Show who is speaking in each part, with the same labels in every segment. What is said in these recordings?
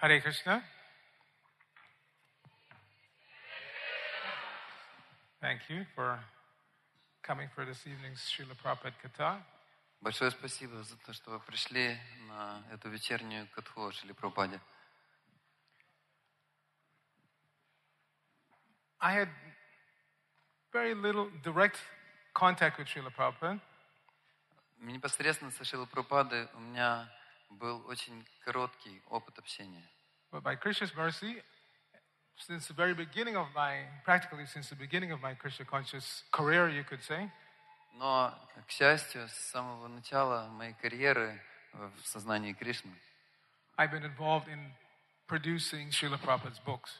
Speaker 1: Hare Krishna. Thank you for coming for this evening's Srila Prabhupada Katha.
Speaker 2: Большое спасибо за то, что вы пришли на эту вечернюю катху Шили Прабхупаде.
Speaker 1: I had very little direct contact with Srila Prabhupada,
Speaker 2: Непосредственно со Шилой Прабхупадой у меня был очень короткий опыт общения.
Speaker 1: but by Krishna's mercy, since the very beginning of my, practically since the beginning of my Krishna conscious career, you could say,
Speaker 2: Но, к счастью, с самого начала моей карьеры в сознании Кришны
Speaker 1: I've been involved in producing Srila Prabhupada's books.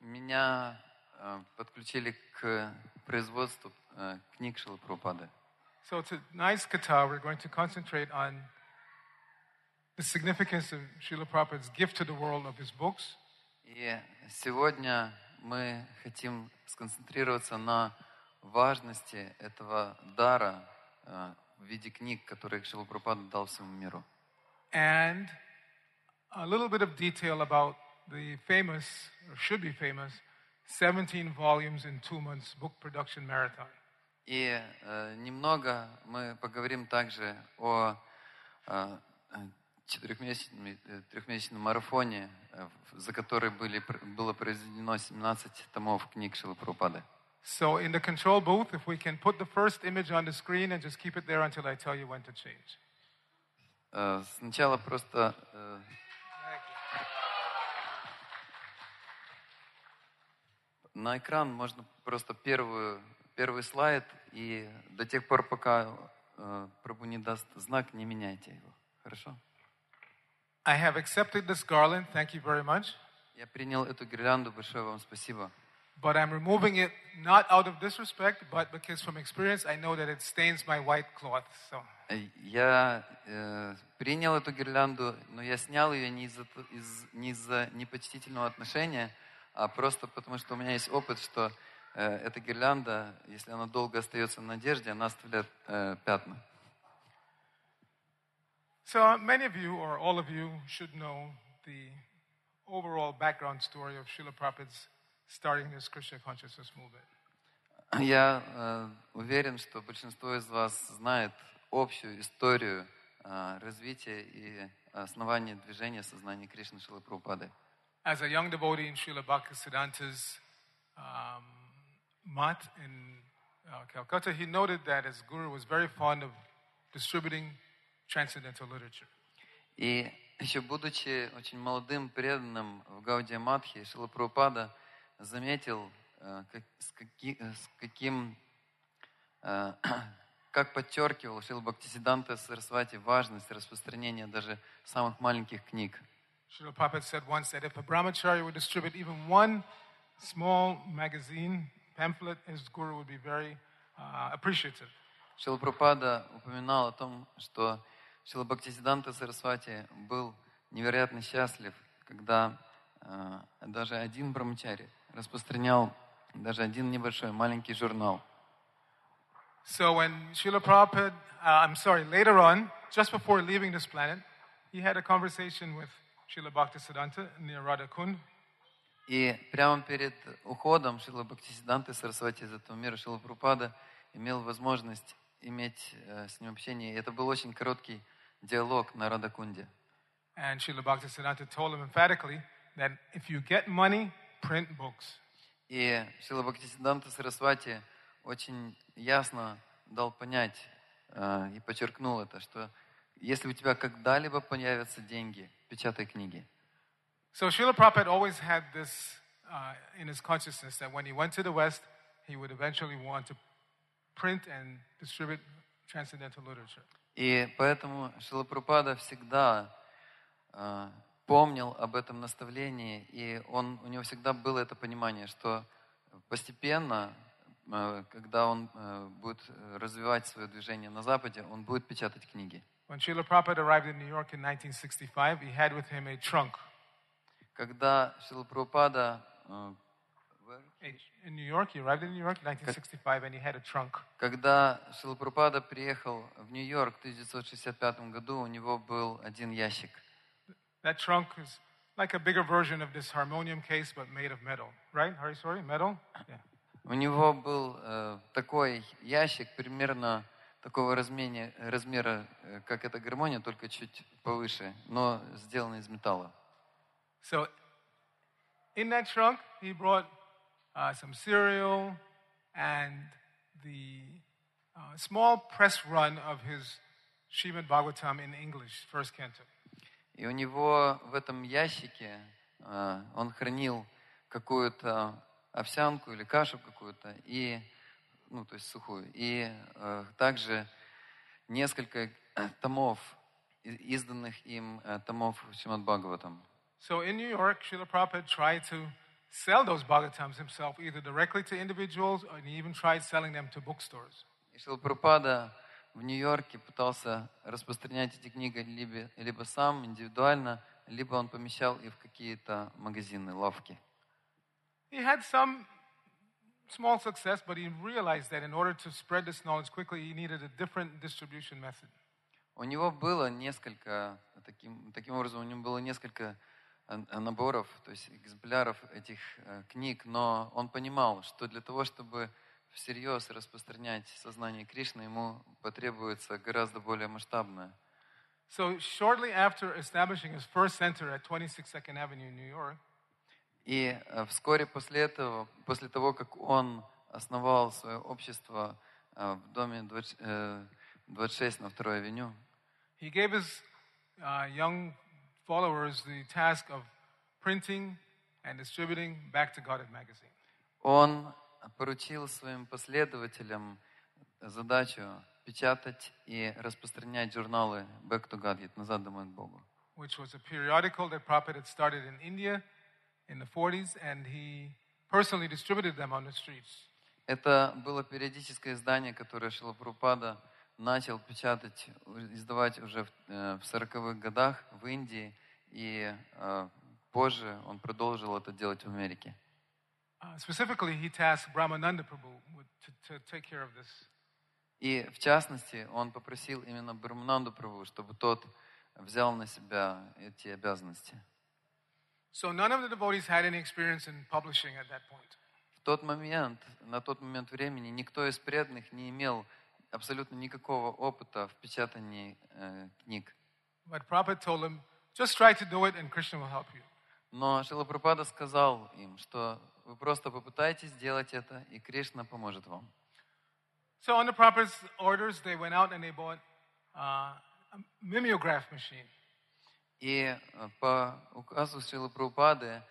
Speaker 2: меня э, подключили к производству э, книг Шилы Прабхупады.
Speaker 1: So tonight's kata, we're going to concentrate on the significance of Srila Prabhupada's gift to the world of his books,
Speaker 2: И сегодня мы хотим сконцентрироваться на важности этого дара э, в виде книг, которые Шила Прабхупада дал всему миру.
Speaker 1: and a little bit of detail about the famous, or should be famous, 17 volumes in two months book production marathon.
Speaker 2: И э, немного мы поговорим также о э, э, четырехмесячном, э, трехмесячном марафоне, э, за который были, было произведено 17 томов книг Шилы Прабхупады.
Speaker 1: So in the control booth, if we can put the first image on the screen and just keep it there until I tell you when to change.
Speaker 2: Э, Сначала просто э, на экран можно просто первую, первый слайд, и до тех пор, пока э, Прабу не даст знак, не меняйте его. Хорошо?
Speaker 1: I have accepted this garland, thank you very much,
Speaker 2: Я принял эту гирлянду, большое вам спасибо.
Speaker 1: but I'm removing it not out of disrespect, but because from experience I know that it stains my white cloth. So
Speaker 2: Э, Я э, принял эту гирлянду, но я снял ее не из-за, из, не из-за непочтительного отношения, а просто потому, что у меня есть опыт, что э, эта гирлянда, если она долго остается на одежде, она оставляет э, пятна.
Speaker 1: So many of you, or all of you, should know the overall background story of Srila Prabhupada's starting this Krishna consciousness movement.
Speaker 2: Я э, уверен, что большинство из вас знает общую историю э, развития и основания движения сознания Кришны Шилы Прабхупады.
Speaker 1: As a young devotee in Srila Bhaktisiddhanta's um, mat in uh, Calcutta, he noted that his guru was very fond of distributing transcendental literature.
Speaker 2: И еще будучи очень молодым преданным в Гаудия Матхи, Шила Прабхупада заметил, э, как- с, каки- э, с каким, э, как подчеркивал Шила Бхактисиданта Сарасвати важность распространения даже самых маленьких книг.
Speaker 1: Srila Prabhupada said once that if a brahmachari would distribute even one small magazine pamphlet, his guru would be very uh, appreciative.
Speaker 2: Шила Прабхупада упоминал о том, что Шила Бхактисиданта Сарасвати был невероятно счастлив, когда э, даже один брамчари распространял даже один небольшой маленький журнал.
Speaker 1: So when Srila Prabhupada, uh, I'm sorry, later on, just before leaving this planet, he had a conversation with Srila Bhaktisiddhanta near Radhakund.
Speaker 2: И прямо перед уходом Шила Бхактисиданты Сарасвати из этого мира Шила Прабхупада имел возможность иметь э, с ним общение. И это был очень короткий диалог на Радакунде.
Speaker 1: And Srila Bhaktisiddhanta told him emphatically that if you get money, print books.
Speaker 2: И Шила Бхактисиданта Сарасвати очень ясно дал понять э, и подчеркнул это, что если у тебя когда-либо появятся деньги, печатай книги.
Speaker 1: So Srila Prabhupada always had this uh, in his consciousness that when he went to the West, he would eventually want to print and distribute transcendental literature.
Speaker 2: И поэтому Шила Прабхупада всегда э, помнил об этом наставлении, и он, у него всегда было это понимание, что постепенно, э, когда он э, будет развивать свое движение на Западе, он будет печатать книги.
Speaker 1: When Srila Prabhupada arrived in New York in 1965, he had with him a trunk.
Speaker 2: Когда Шила Прабхупада
Speaker 1: In New York, he arrived in New York in 1965, and he had a trunk.
Speaker 2: Когда Шилапрапада приехал в Нью-Йорк в 1965 году, у него был один ящик.
Speaker 1: That trunk is like a bigger version of this harmonium case, but made of metal, right? Harry, sorry, metal? Yeah.
Speaker 2: У него был э, такой ящик примерно такого размера, размера, э, как эта гармония, только чуть повыше, но сделанный из металла.
Speaker 1: So in that trunk, he brought uh, some cereal and the uh, small press run of his Srimad Bhagavatam in English, first canto.
Speaker 2: И у него в этом ящике э, он хранил какую-то овсянку или кашу какую-то, и, ну, то есть сухую, и э, также несколько томов, изданных им э, томов Шримад Бхагаватам.
Speaker 1: So in New York, Srila Prabhupada tried to sell those Bhagavatams himself, either directly to individuals, or he even tried selling them to bookstores.
Speaker 2: И Шилапрапада в Нью-Йорке пытался распространять эти книги либо, либо сам индивидуально, либо он помещал их в какие-то магазины, лавки.
Speaker 1: He had some small success, but he realized that in order to spread this knowledge quickly, he needed a different distribution method.
Speaker 2: У него было несколько, таким, таким образом, у него было несколько э, наборов, то есть экземпляров этих э, книг, но он понимал, что для того, чтобы всерьез распространять сознание Кришны, ему потребуется гораздо более масштабное.
Speaker 1: So shortly after establishing his first center at 26 Avenue in New York,
Speaker 2: И э, вскоре после этого, после того, как он основал свое общество э, в доме 20, э, 26 на 2 авеню,
Speaker 1: he gave his uh, young followers the task of printing and distributing Back to Godhead magazine.
Speaker 2: он поручил своим последователям задачу печатать и распространять журналы Back to God, назад домой к Богу.
Speaker 1: which was a periodical that Prabhupada had started in India in the 40s, and he personally distributed them on the streets.
Speaker 2: Это было периодическое издание, которое Шилапрупада начал печатать, издавать уже в, э, в 40-х годах в Индии, и э, позже он продолжил это делать в Америке.
Speaker 1: Uh, specifically, he tasked Brahmananda Prabhu with, to, to take care of this.
Speaker 2: И в частности, он попросил именно Брамананду Праву, чтобы тот взял на себя эти обязанности.
Speaker 1: So none of the devotees had any experience in publishing at that point.
Speaker 2: В тот момент, на тот момент времени, никто из преданных не имел абсолютно никакого опыта в печатании э, книг.
Speaker 1: But Prabhupada told him, just try to do it and Krishna will help you.
Speaker 2: Но Шилапрапада сказал им, что вы просто попытайтесь сделать это, и Кришна поможет вам.
Speaker 1: So under Prabhupada's orders, they went out and they bought uh, a mimeograph machine.
Speaker 2: И э, по указу Шилы Прабхупады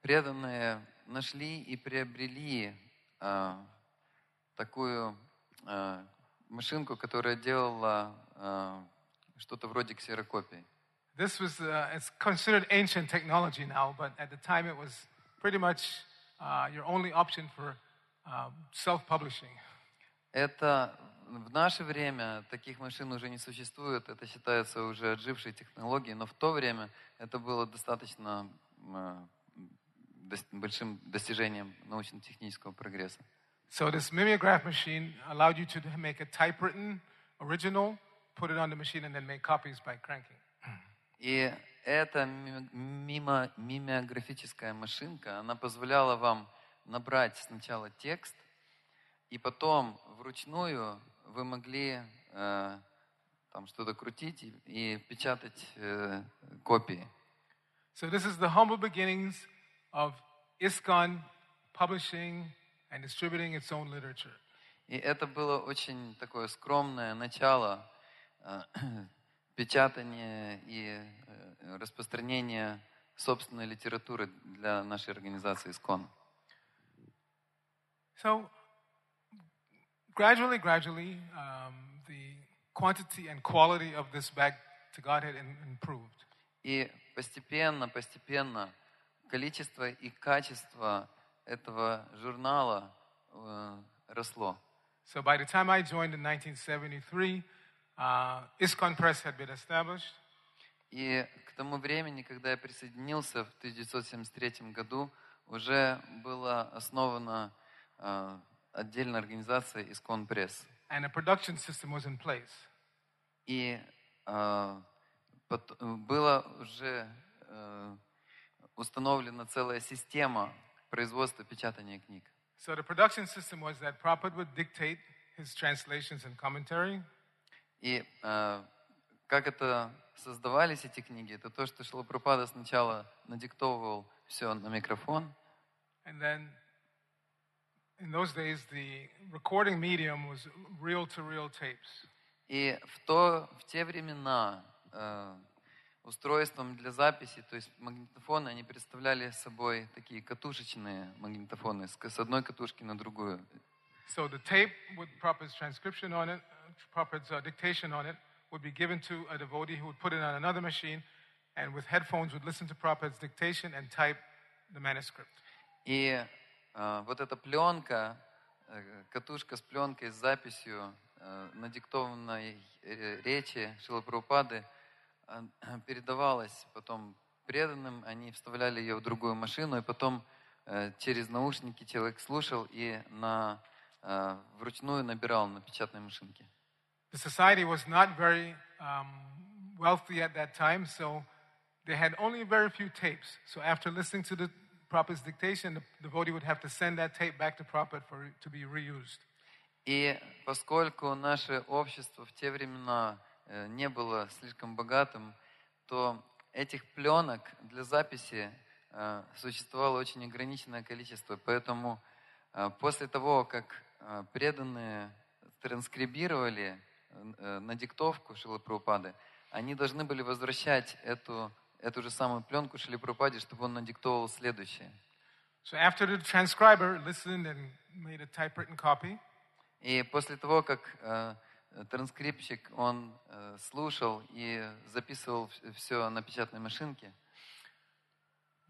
Speaker 2: преданные нашли и приобрели э, такую э, машинку, которая делала э, что-то вроде ксерокопии.
Speaker 1: This was, uh, it's considered ancient technology now, but at the time it was pretty much uh, your only option for um, self-publishing.
Speaker 2: Это в наше время таких машин уже не существует, это считается уже отжившей технологией, но в то время это было достаточно э, большим достижением научно-технического прогресса.
Speaker 1: So this mimeograph machine allowed you to make a typewritten original, put it on the machine, and then make copies by cranking.
Speaker 2: И эта ми- мимо, мимеографическая машинка, она позволяла вам набрать сначала текст, и потом вручную вы могли э, там что-то крутить и, и печатать э, копии.
Speaker 1: So this is the humble beginnings of ISKCON publishing and distributing its own literature.
Speaker 2: И это было очень такое скромное начало э, печатания и э, распространения собственной литературы для нашей организации СКОН.
Speaker 1: So gradually, gradually, um, the quantity and quality of this back to Godhead improved.
Speaker 2: И постепенно, постепенно количество и качество этого журнала э, росло.
Speaker 1: So by the time I joined in 1973, uh, ISKCON Press had been established.
Speaker 2: И к тому времени, когда я присоединился в 1973 году, уже была основана э, отдельная организация Искон Пресс.
Speaker 1: and a production system was in place.
Speaker 2: И пот- было уже э, установлена целая система производства печатания книг.
Speaker 1: So the production system was that Prabhupada would dictate his translations and commentary,
Speaker 2: И э, как это создавались эти книги, это то, что Шилапрапада сначала надиктовывал все на микрофон,
Speaker 1: and then in those days the recording medium was reel-to-reel tapes.
Speaker 2: И в, то, в те времена э, устройством для записи, то есть магнитофоны, они представляли собой такие катушечные магнитофоны с, с одной катушки на другую.
Speaker 1: So the tape with Prabhupada's transcription on it, uh, uh, dictation on it, would be given to a devotee who would put it on another machine and with headphones would listen to Prabhupada's dictation and type the manuscript.
Speaker 2: И э, вот эта пленка, э, катушка с пленкой с записью э, надиктованной э, речи Шилапрабхупады э, передавалась потом преданным, они вставляли ее в другую машину, и потом э, через наушники человек слушал и на, э, вручную набирал на печатной машинке.
Speaker 1: The society was not very um, wealthy at that time, so they had only very few tapes. So after listening to the Prabhupada's dictation, the devotee would have to send that tape back to Prabhupada for to be reused.
Speaker 2: И поскольку наше общество в те времена э, не было слишком богатым, то этих пленок для записи э, существовало очень ограниченное количество. Поэтому э, после того, как э, преданные транскрибировали э, на диктовку Шилы Прабхупады, они должны были возвращать эту, эту же самую пленку Шиле Прабхупаде, чтобы он надиктовал следующее.
Speaker 1: So after the transcriber listened and made a typewritten copy,
Speaker 2: И после того, как э, транскрипщик, он э, слушал и записывал все на печатной машинке,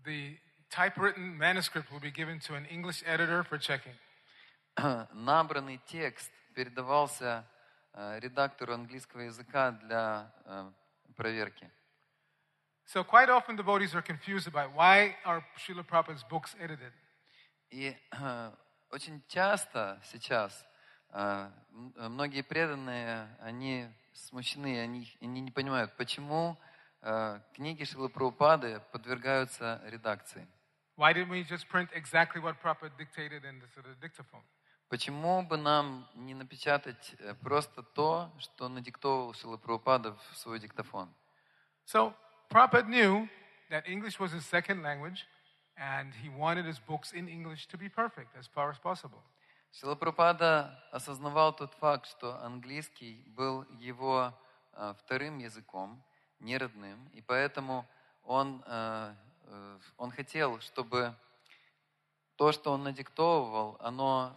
Speaker 1: the typewritten manuscript will be given to an English editor for checking.
Speaker 2: набранный текст передавался э, редактору английского языка для э, проверки.
Speaker 1: So quite often devotees are confused about why are Srila Prabhupada's books edited.
Speaker 2: И очень часто сейчас многие преданные, они смущены, они, они не понимают, почему э, книги Шилы Прабхупады подвергаются редакции.
Speaker 1: Why didn't we just print exactly what Prabhupada dictated in the, sort of dictaphone?
Speaker 2: Почему бы нам не напечатать э, просто то, что надиктовал Шила Прабхупада в свой диктофон?
Speaker 1: So Prabhupada knew that English was his second language, and he wanted his books in English to be perfect as far as possible.
Speaker 2: Шила Прабхупада осознавал тот факт, что английский был его э, вторым языком, не родным, и поэтому он, э, э, он хотел, чтобы то, что он надиктовывал, оно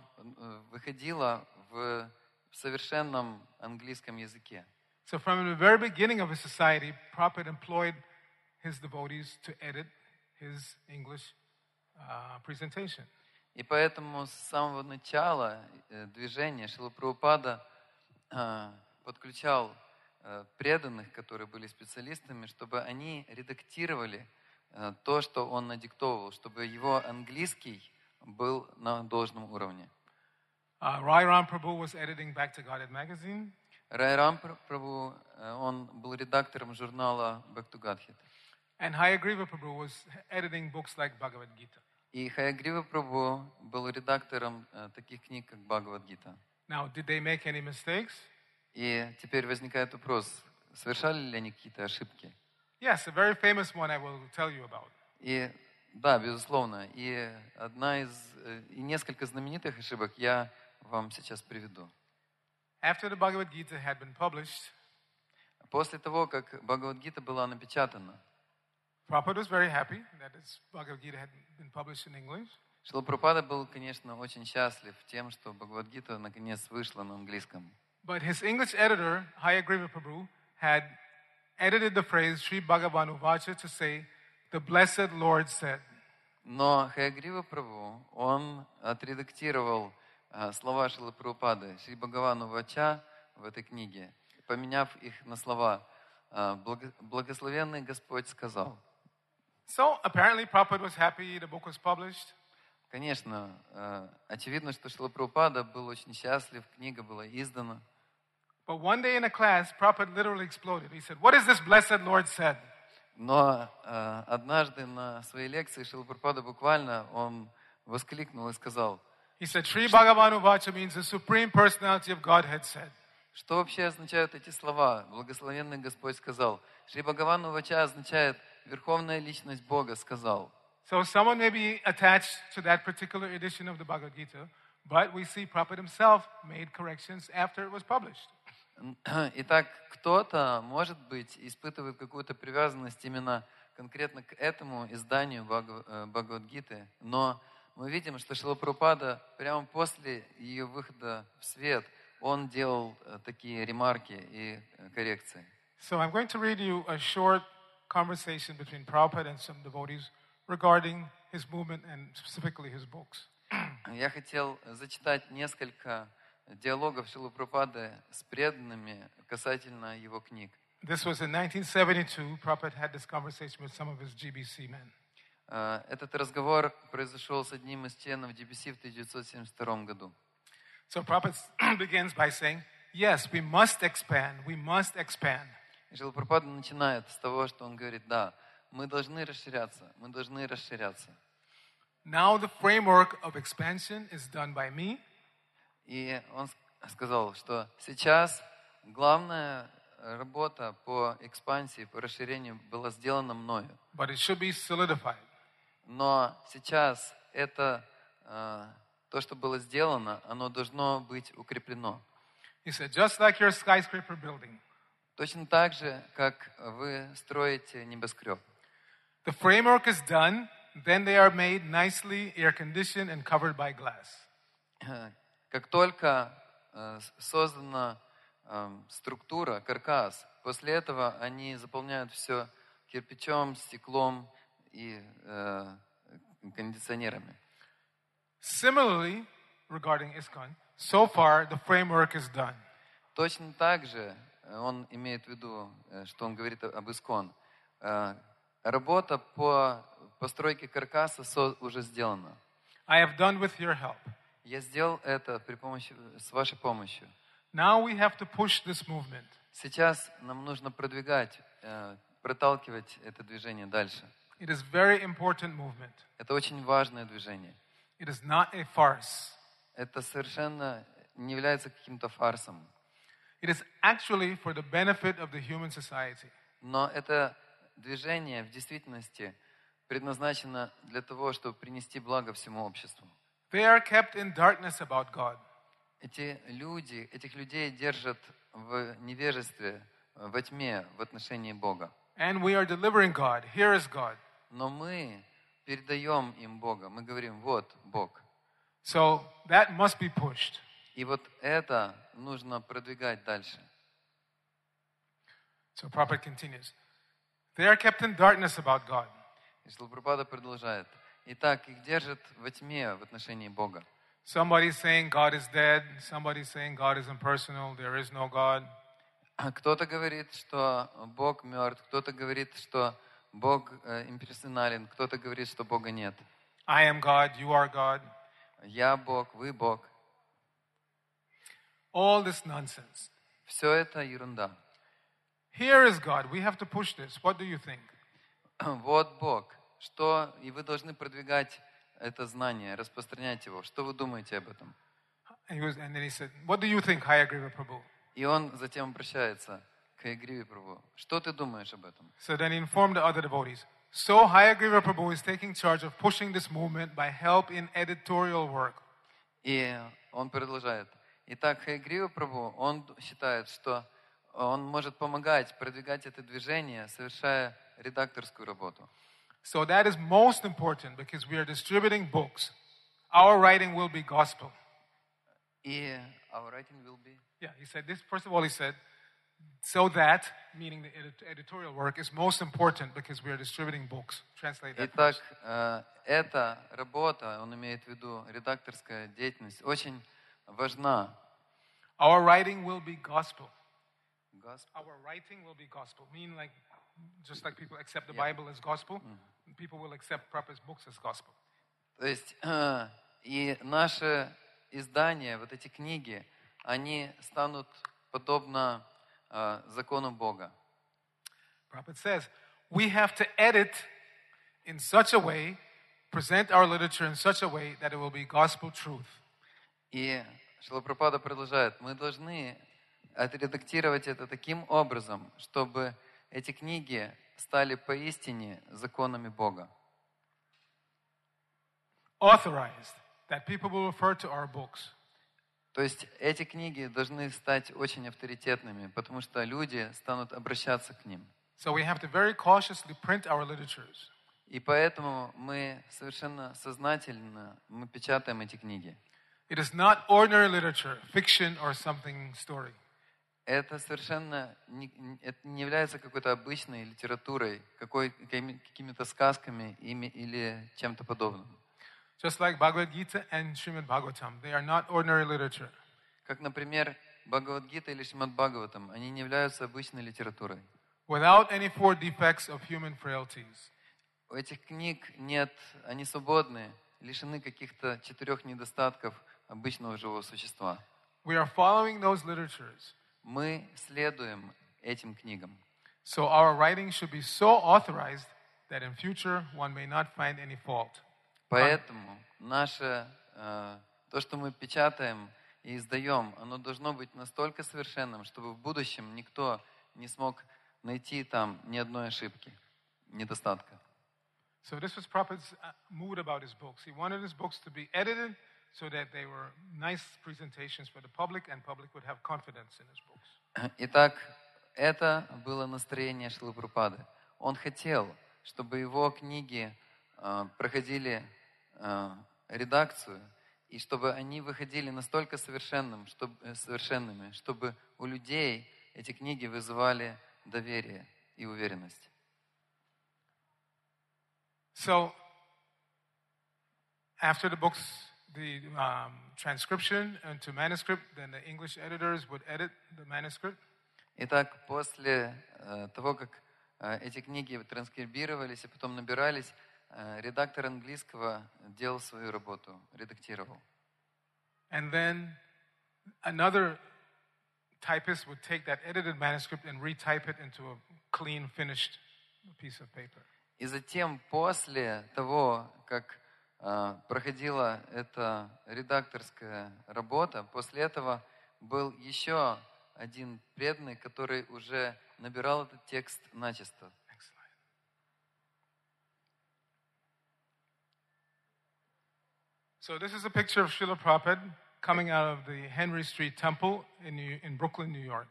Speaker 2: выходило в совершенном английском языке.
Speaker 1: So from the very beginning of his society, Prabhupada employed his devotees to edit his English uh, presentation.
Speaker 2: И поэтому с самого начала э, движения Шила Прабхупада э, подключал э, преданных, которые были специалистами, чтобы они редактировали то, что он надиктовывал, чтобы его английский был на должном уровне.
Speaker 1: Uh, Rai Ram Prabhu was editing Back to Godhead magazine,
Speaker 2: Райрам Пр- Прабhu, он был редактором журнала Back to Godhead.
Speaker 1: and Hayagriva Prabhu was editing books like Bhagavad Gita.
Speaker 2: И Хаягрива Прабhu был редактором э, таких книг, как Бхагавад-гита.
Speaker 1: Now, did they make any mistakes?
Speaker 2: И теперь возникает вопрос, совершали ли они какие-то ошибки?
Speaker 1: Yes, a very famous one I will tell you about.
Speaker 2: И да, безусловно. И одна из, э, и несколько знаменитых ошибок я вам сейчас приведу.
Speaker 1: After the Bhagavad Gita had been published,
Speaker 2: После того, как Бхагавад-гита была напечатана,
Speaker 1: Prabhupada was very happy that his Bhagavad Gita had been published in English.
Speaker 2: Шилапрапада был, конечно, очень счастлив тем, что Бхагавад-гита наконец вышла на английском.
Speaker 1: But his English editor, Hayagriva Prabhu, had edited the phrase Sri Bhagavan Uvacha to say, the blessed Lord said.
Speaker 2: Но Хаягрива Прабhu, он отредактировал э, слова Шилы Прабхупады, Шри Бхагавану Вача в этой книге, поменяв их на слова «Благо- «Благословенный Господь сказал».
Speaker 1: So apparently Prabhupada was happy the book was published.
Speaker 2: Конечно, э, очевидно, что Шила Прабхупада был очень счастлив, книга была издана.
Speaker 1: But one day in a class, Prabhupada literally exploded. He said, What is this blessed Lord said?
Speaker 2: Но э, однажды на своей лекции Шилапрапада буквально он воскликнул и сказал,
Speaker 1: He said, Sri Bhagavanu Vacha means the Supreme Personality of Godhead said.
Speaker 2: что вообще означают эти слова? Благословенный Господь сказал. Шри Бхагавану Вача означает Верховная Личность Бога сказал.
Speaker 1: So someone may be attached to that particular edition of the Bhagavad Gita, but we see Prabhupada himself made corrections after it was published.
Speaker 2: Итак, кто-то, может быть, испытывает какую-то привязанность именно конкретно к этому изданию э, Бхагавадгиты, но мы видим, что Шилапрупада прямо после ее выхода в свет, он делал э, такие ремарки и э, коррекции.
Speaker 1: So I'm going to read you a short conversation between Prabhupada and some devotees regarding his movement and specifically his books.
Speaker 2: Я хотел зачитать несколько диалогов Шилапрупады с преданными касательно его книг.
Speaker 1: This was in 1972. Prabhupada had this conversation with some of his GBC men.
Speaker 2: Э, Этот разговор произошел с одним из членов GBC в 1972 году.
Speaker 1: So Prabhupada begins by saying, Yes, we must expand. We must expand.
Speaker 2: И Шилапрапада начинает с того, что он говорит, да, мы должны расширяться, мы должны расширяться.
Speaker 1: Now the framework of expansion is done by me,
Speaker 2: И он сказал, что сейчас главная э, работа по экспансии, по расширению была сделана мною.
Speaker 1: but it should be solidified.
Speaker 2: Но сейчас это, э, то, что было сделано, оно должно быть укреплено.
Speaker 1: He said, just like your skyscraper building,
Speaker 2: Точно так же, как вы строите небоскреб.
Speaker 1: the framework is done, then they are made nicely air conditioned and covered by glass.
Speaker 2: Как только э, создана эм, структура, каркас, после этого они заполняют все кирпичом, стеклом и э, кондиционерами.
Speaker 1: Similarly, regarding ISKCON, so far the framework is done.
Speaker 2: Точно так же он имеет в виду, э, что он говорит об Искон. Э, Работа по постройке каркаса уже сделана.
Speaker 1: I have done with your help.
Speaker 2: Я сделал это при помощи, с вашей помощью.
Speaker 1: Now we have to push this movement.
Speaker 2: Сейчас нам нужно продвигать, э, проталкивать это движение дальше.
Speaker 1: It is very important movement.
Speaker 2: Это очень важное движение.
Speaker 1: It is not a farce.
Speaker 2: Это совершенно не является каким-то фарсом.
Speaker 1: It is actually for the benefit of the human society.
Speaker 2: Но это движение в действительности предназначено для того, чтобы принести благо всему обществу.
Speaker 1: They are kept in darkness about God.
Speaker 2: Эти люди, этих людей держат в невежестве, во тьме в отношении Бога.
Speaker 1: And we are delivering God. Here is God.
Speaker 2: Но мы передаем им Бога. Мы говорим, вот Бог.
Speaker 1: So that must be pushed.
Speaker 2: И вот это нужно продвигать дальше.
Speaker 1: So Prabhupada continues. They are kept in darkness about God.
Speaker 2: И Шилапрапада продолжает. Итак, их держат во тьме в отношении Бога.
Speaker 1: Somebody saying God is dead. Somebody saying God is impersonal. There is no God.
Speaker 2: А Кто-то говорит, что Бог мертв, кто-то говорит, что Бог э, имперсонален, кто-то говорит, что Бога нет.
Speaker 1: I am God. You are God.
Speaker 2: Я Бог, вы Бог.
Speaker 1: All this nonsense.
Speaker 2: Все это ерунда.
Speaker 1: Here is God. We have to push this. What do you think?
Speaker 2: Вот Бог. Что, и вы должны продвигать это знание, распространять его. Что вы думаете об этом?
Speaker 1: And, he was, and then he said, What do you think, Hayagriva Prabhu?
Speaker 2: И он затем обращается к Игриве Прабhu. Что ты думаешь об этом?
Speaker 1: So then he informed the other devotees. So Hayagriva Prabhu is taking charge of pushing this movement by help in editorial work.
Speaker 2: И он продолжает. Итак, Хайгрива Прабhu, он считает, что он может помогать продвигать это движение, совершая редакторскую работу.
Speaker 1: So that is most important because we are distributing books. Our writing will be gospel.
Speaker 2: И our writing will be...
Speaker 1: Yeah, he said this. First of all, he said, so that, meaning the edit- editorial work, is most important because we are distributing books. Translate that.
Speaker 2: Итак, э, эта работа, он имеет в виду редакторская деятельность, очень важна.
Speaker 1: Our writing will be gospel.
Speaker 2: Гос-
Speaker 1: Our writing will be gospel. Meaning, like, just like people accept the
Speaker 2: Yeah.
Speaker 1: Bible as gospel, people will accept Prabhupada's books as gospel.
Speaker 2: То есть э, и наши издания, вот эти книги, они станут подобно э, закону Бога.
Speaker 1: Prabhupada says, we have to edit in such a way, present our literature in such a way that it will be gospel truth.
Speaker 2: И Шилапрапада продолжает, мы должны отредактировать это таким образом, чтобы эти книги стали поистине законами Бога.
Speaker 1: Authorized, that people will refer to our books.
Speaker 2: То есть эти книги должны стать очень авторитетными, потому что люди станут обращаться к ним.
Speaker 1: So we have to very cautiously print our literatures.
Speaker 2: И поэтому мы совершенно сознательно мы печатаем эти книги.
Speaker 1: It is not ordinary literature, fiction or something story.
Speaker 2: Это совершенно не, это не является какой-то обычной литературой, какой, какими- какими-то сказками ими- или чем-то подобным.
Speaker 1: Just like Bhagavad Gita and Srimad Bhagavatam, they are not ordinary literature.
Speaker 2: Как, например, Бхагавадгита или Шримад Бхагаватам, они не являются обычной литературой.
Speaker 1: Without any four defects of human frailties.
Speaker 2: У этих книг нет, они свободны, лишены каких-то четырех недостатков обычного живого существа.
Speaker 1: We are following those literatures.
Speaker 2: Мы следуем этим книгам.
Speaker 1: So our writing should be so authorized that in future one may not find any fault.
Speaker 2: Поэтому наше, э, то, что мы печатаем и издаем, оно должно быть настолько совершенным, чтобы в будущем никто не смог найти там ни одной ошибки, недостатка.
Speaker 1: So this was Prabhupada's uh, mood about his books. He wanted his books to be edited so that they were nice presentations for the public and public would have confidence in his books.
Speaker 2: Итак, это было настроение Шилапрупады. Он хотел, чтобы его книги э, проходили э, редакцию, и чтобы они выходили настолько совершенным, чтобы, э, совершенными, чтобы у людей эти книги вызывали доверие и уверенность.
Speaker 1: So after the books, the um, transcription into manuscript, then the English editors would edit the manuscript.
Speaker 2: Итак, после э, того, как э, эти книги транскрибировались и потом набирались, э, редактор английского делал свою работу, редактировал.
Speaker 1: And then another typist would take that edited manuscript and retype it into a clean, finished piece of paper.
Speaker 2: И затем, после того, как э, проходила эта редакторская работа, после этого был еще один преданный, который уже набирал этот текст начисто.
Speaker 1: So this is a picture of Srila Prabhupada coming out of the Henry Street Temple in, New, in Brooklyn, New York.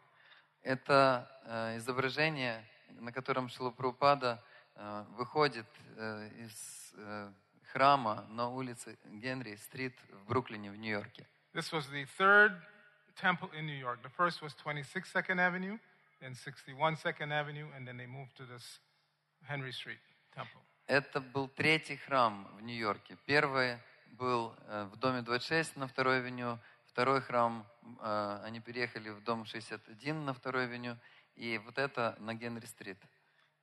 Speaker 2: Это э, изображение, на котором Шилапрупада выходит э, из э, храма на улице Генри-стрит в Бруклине, в Нью-Йорке.
Speaker 1: This was the third temple in New York. The first was 26 Second Avenue, then 61 Second Avenue, and then they moved to this Henry Street Temple.
Speaker 2: Это был третий храм в Нью-Йорке. Первый был э, в доме 26 на второй авеню, второй храм, э, они переехали в дом 61 на второй авеню, и вот это на Генри-стрит.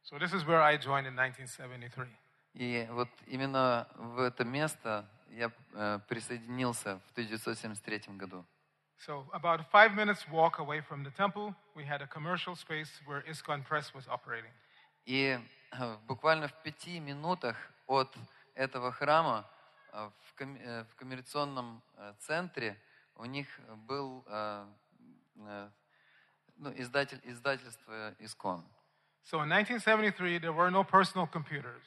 Speaker 1: So this is where I joined in 1973.
Speaker 2: И вот именно в это место я э, присоединился в 1973 году.
Speaker 1: So about five minutes walk away from the temple, we had a commercial space where ISKCON Press was operating.
Speaker 2: И э, буквально в пяти минутах от этого храма э, в, ком- в коммерционном центре у них был ну, издатель, издательство Искон.
Speaker 1: So in 1973, there were no personal computers.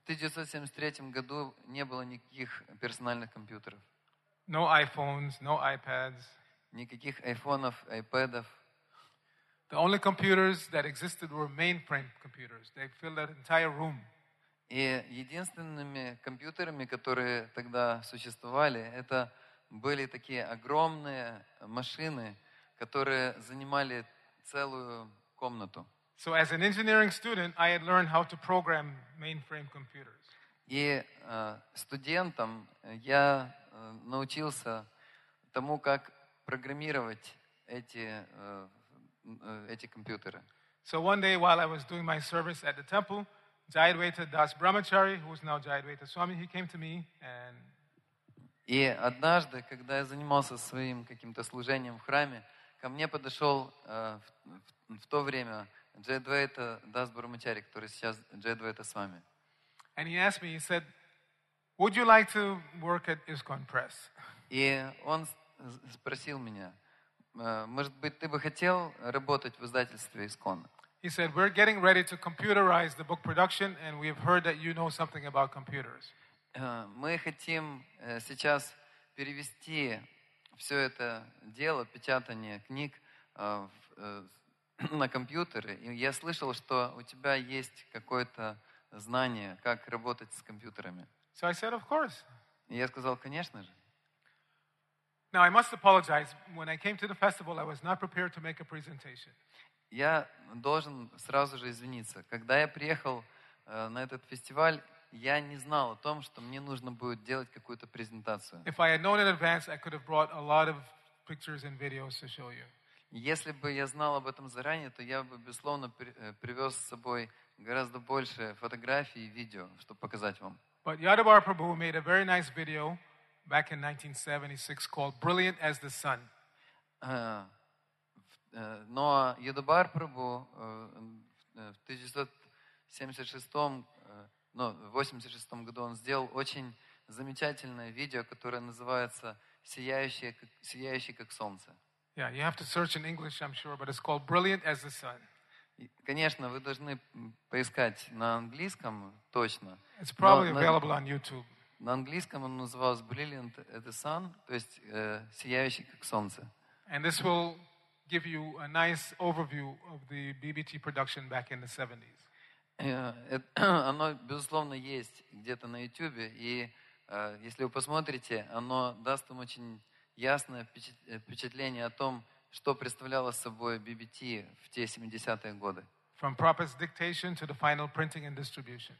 Speaker 2: В 1973 году не было никаких персональных компьютеров,
Speaker 1: No iPhones, no iPads.
Speaker 2: никаких айфонов, айпэдов.
Speaker 1: The only computers that existed were mainframe computers. They filled that entire room.
Speaker 2: И единственными компьютерами, которые тогда существовали, это были такие огромные машины, которые занимали целую комнату.
Speaker 1: So as an engineering student, I had learned how to program mainframe computers.
Speaker 2: И э, студентам я э, научился тому, как программировать эти, э, э, эти компьютеры.
Speaker 1: So one day while I was doing my service at the temple, Jayadvaita Das Brahmachari, who is now Jayadvaita Swami, he came to me and
Speaker 2: И однажды, когда я занимался своим каким-то служением в храме, ко мне подошел э, в, в- в то время Джей Дуэйта Дас Бурмачари, который сейчас Джей Дуэйта с вами.
Speaker 1: And he asked me, he said, Would you like to work at ISKCON Press?
Speaker 2: И он спросил меня, «Э, может быть, ты бы хотел работать в издательстве Искон?
Speaker 1: He said, We're getting ready to computerize the book production, and we have heard that you know something about computers.
Speaker 2: Э, Мы хотим э, сейчас перевести все это дело, печатание книг в- на компьютеры. И я слышал, что у тебя есть какое-то знание, как работать с компьютерами.
Speaker 1: So I said, Of course.
Speaker 2: И я сказал, конечно же.
Speaker 1: Now, I must apologize. When I came to the festival, I was not prepared to make a presentation.
Speaker 2: Я должен сразу же извиниться. Когда я приехал э, на этот фестиваль, я не знал о том, что мне нужно будет делать какую-то презентацию.
Speaker 1: If I had known in advance, I could have brought a lot of pictures and videos to show you.
Speaker 2: Если бы я знал об этом заранее, то я бы, безусловно, э, привез с собой гораздо больше фотографий и видео, чтобы показать вам.
Speaker 1: But Yadavar Prabhu made a very nice video back in 1976 called Brilliant as the Sun.
Speaker 2: Э, э, Но Ядубар Прабу в 1976, э, ну, в 86 году он сделал очень замечательное видео, которое называется «Сияющее, как- «Сияющий как солнце».
Speaker 1: Yeah, you have to search in English, I'm sure, but it's called Brilliant as the Sun.
Speaker 2: Конечно, вы должны поискать на английском точно.
Speaker 1: It's probably available on YouTube.
Speaker 2: На английском он назывался Brilliant as the Sun, то есть э, сияющий как солнце.
Speaker 1: And this will give you a nice overview of the BBT production back in the 70s.
Speaker 2: Э, это- Оно, безусловно, есть где-то на YouTube, и э, если вы посмотрите, оно даст вам очень ясное э, впечатление о том, что представляло собой BBT в те 70-е годы.
Speaker 1: From Prabhupada's dictation to the final printing and distribution.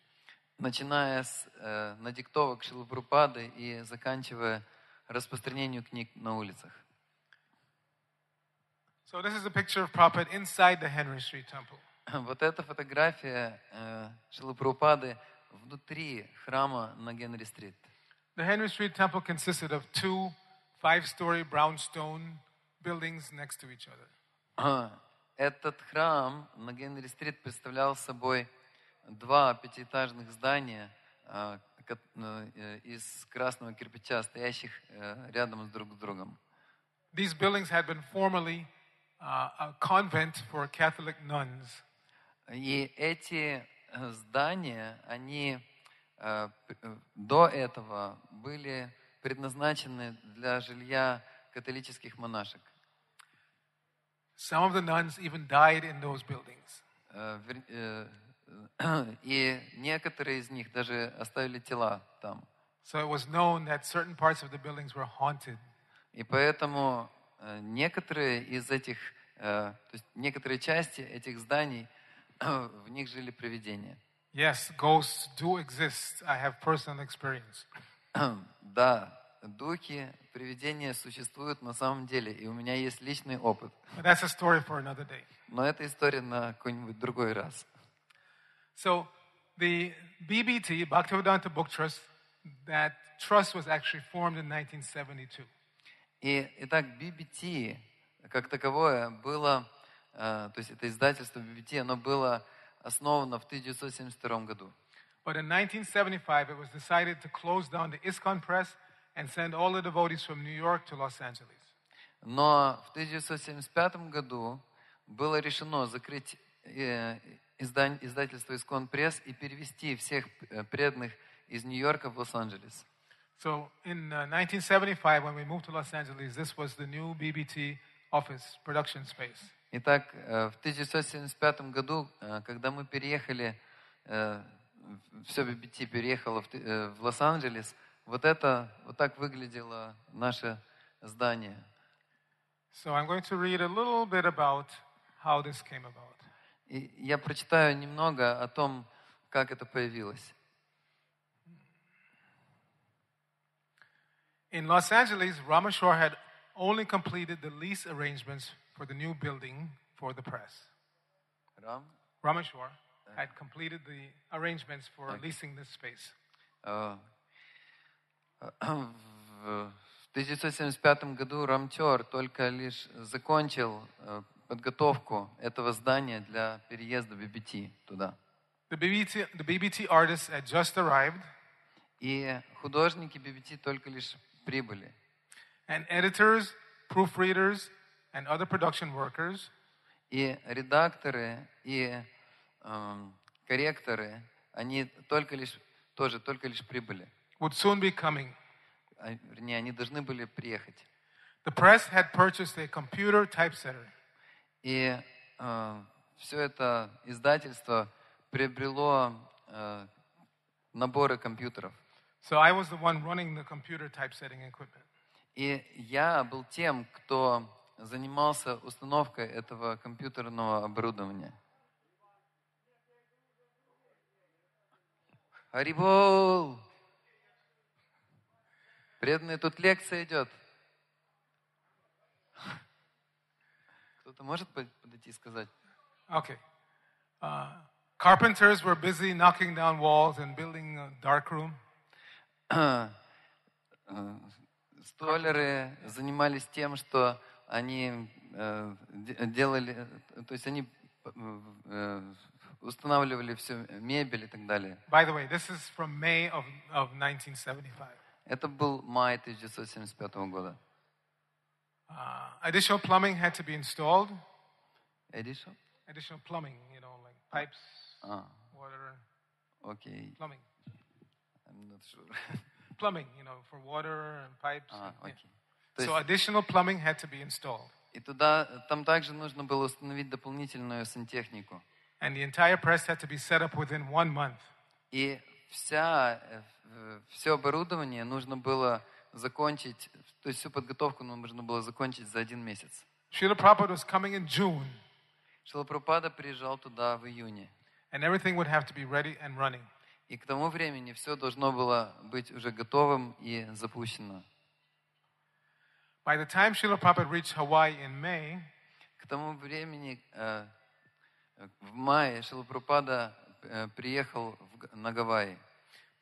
Speaker 2: Начиная с э, надиктовок Шилапрупады и заканчивая распространению книг на улицах.
Speaker 1: So this is a picture of Prabhupada inside the Henry Street Temple.
Speaker 2: Вот эта фотография э, Шилапрупады внутри храма на Генри-стрит.
Speaker 1: The Henry Street Temple consisted of two five-story brownstone buildings next to each other.
Speaker 2: А, Этот храм на Генри-стрит представлял собой два пятиэтажных здания а, ко- э, из красного кирпича, стоящих э, рядом с друг с другом.
Speaker 1: These buildings had been formerly uh, a convent for Catholic nuns.
Speaker 2: И эти э, здания, они э, э, до этого были предназначены для жилья католических монашек.
Speaker 1: Some of the nuns even died in those buildings.
Speaker 2: Э, э, И некоторые из них даже оставили тела там.
Speaker 1: So it was known that certain parts of the buildings were haunted.
Speaker 2: И поэтому э, некоторые из этих, то есть некоторые части этих зданий, в них жили привидения.
Speaker 1: Yes, ghosts do exist. I have personal experience.
Speaker 2: Да, духи, привидения существуют на самом деле, и у меня есть личный опыт. Но это история на какой-нибудь другой раз.
Speaker 1: So the BBT, Bhaktivedanta Book Trust, that trust was actually formed in 1972.
Speaker 2: И, итак, BBT как таковое было, э, то есть это издательство BBT, оно было основано в 1972 году.
Speaker 1: But in 1975, it was decided to close down the ISKCON Press and send all the devotees from New York to Los Angeles.
Speaker 2: Но в 1975 году было решено закрыть э, издательство «Искон Пресс» и перевести всех э, преданных из Нью-Йорка в Лос-Анджелес.
Speaker 1: So in uh, 1975, when we moved to Los Angeles, this was the new BBT office production space.
Speaker 2: Итак, э, в 1975 году, э, когда мы переехали, все BBT переехало в, э, в Лос-Анджелес, вот это, вот так выглядело наше здание.
Speaker 1: So I'm going to read a little bit about how this came about.
Speaker 2: И я прочитаю немного о том, как это появилось.
Speaker 1: In Los Angeles, Rameshwar had only completed the lease arrangements for the new building for the press.
Speaker 2: Рам?
Speaker 1: Rameshwar had completed the arrangements for leasing this space.
Speaker 2: Э, В 1975 году Рамчор только лишь закончил э, подготовку этого здания для переезда BBT туда.
Speaker 1: The BBT, the BBT artists had just arrived,
Speaker 2: И художники BBT только лишь прибыли.
Speaker 1: and editors, proofreaders, and other production workers
Speaker 2: И редакторы, и эм, корректоры, они только лишь, тоже только лишь прибыли.
Speaker 1: would soon be coming.
Speaker 2: А, вернее, они должны были приехать.
Speaker 1: The press had purchased a computer typesetter.
Speaker 2: И все это издательство приобрело э, наборы компьютеров.
Speaker 1: So I was the one running the computer typesetting equipment.
Speaker 2: И я был тем, кто занимался установкой этого компьютерного оборудования. Харибол! Преданные, тут лекция идет. Кто-то может под- подойти и сказать?
Speaker 1: Okay. Uh, carpenters were busy knocking down walls and building a dark room.
Speaker 2: Столеры занимались тем, что они э, де- делали, то есть они э, устанавливали всю мебель и так далее.
Speaker 1: By the way, this is from May of, of 1975.
Speaker 2: Это был май 1975 года.
Speaker 1: Uh, additional plumbing had to be installed.
Speaker 2: Эдишо?
Speaker 1: Additional plumbing, you know, like pipes,
Speaker 2: А,
Speaker 1: water,
Speaker 2: окей.
Speaker 1: plumbing.
Speaker 2: I'm not sure.
Speaker 1: Plumbing, you know, for water and pipes.
Speaker 2: А,
Speaker 1: and- yeah.
Speaker 2: окей. То
Speaker 1: So
Speaker 2: есть,
Speaker 1: additional plumbing had to be installed.
Speaker 2: и туда, там также нужно было установить дополнительную сантехнику.
Speaker 1: And the entire press had to be set up within one month.
Speaker 2: И вся, все оборудование нужно было закончить, то есть всю подготовку нужно было закончить за один месяц.
Speaker 1: Srila Prabhupada was coming in June,
Speaker 2: Шилапрапада приезжал туда в июне.
Speaker 1: and everything would have to be ready and running.
Speaker 2: И к тому времени все должно было быть уже готовым и запущено.
Speaker 1: By the time Srila Prabhupada reached Hawaii in May,
Speaker 2: К тому времени, э, э, в мае, Шилапрапада э, приехал на Гавайи.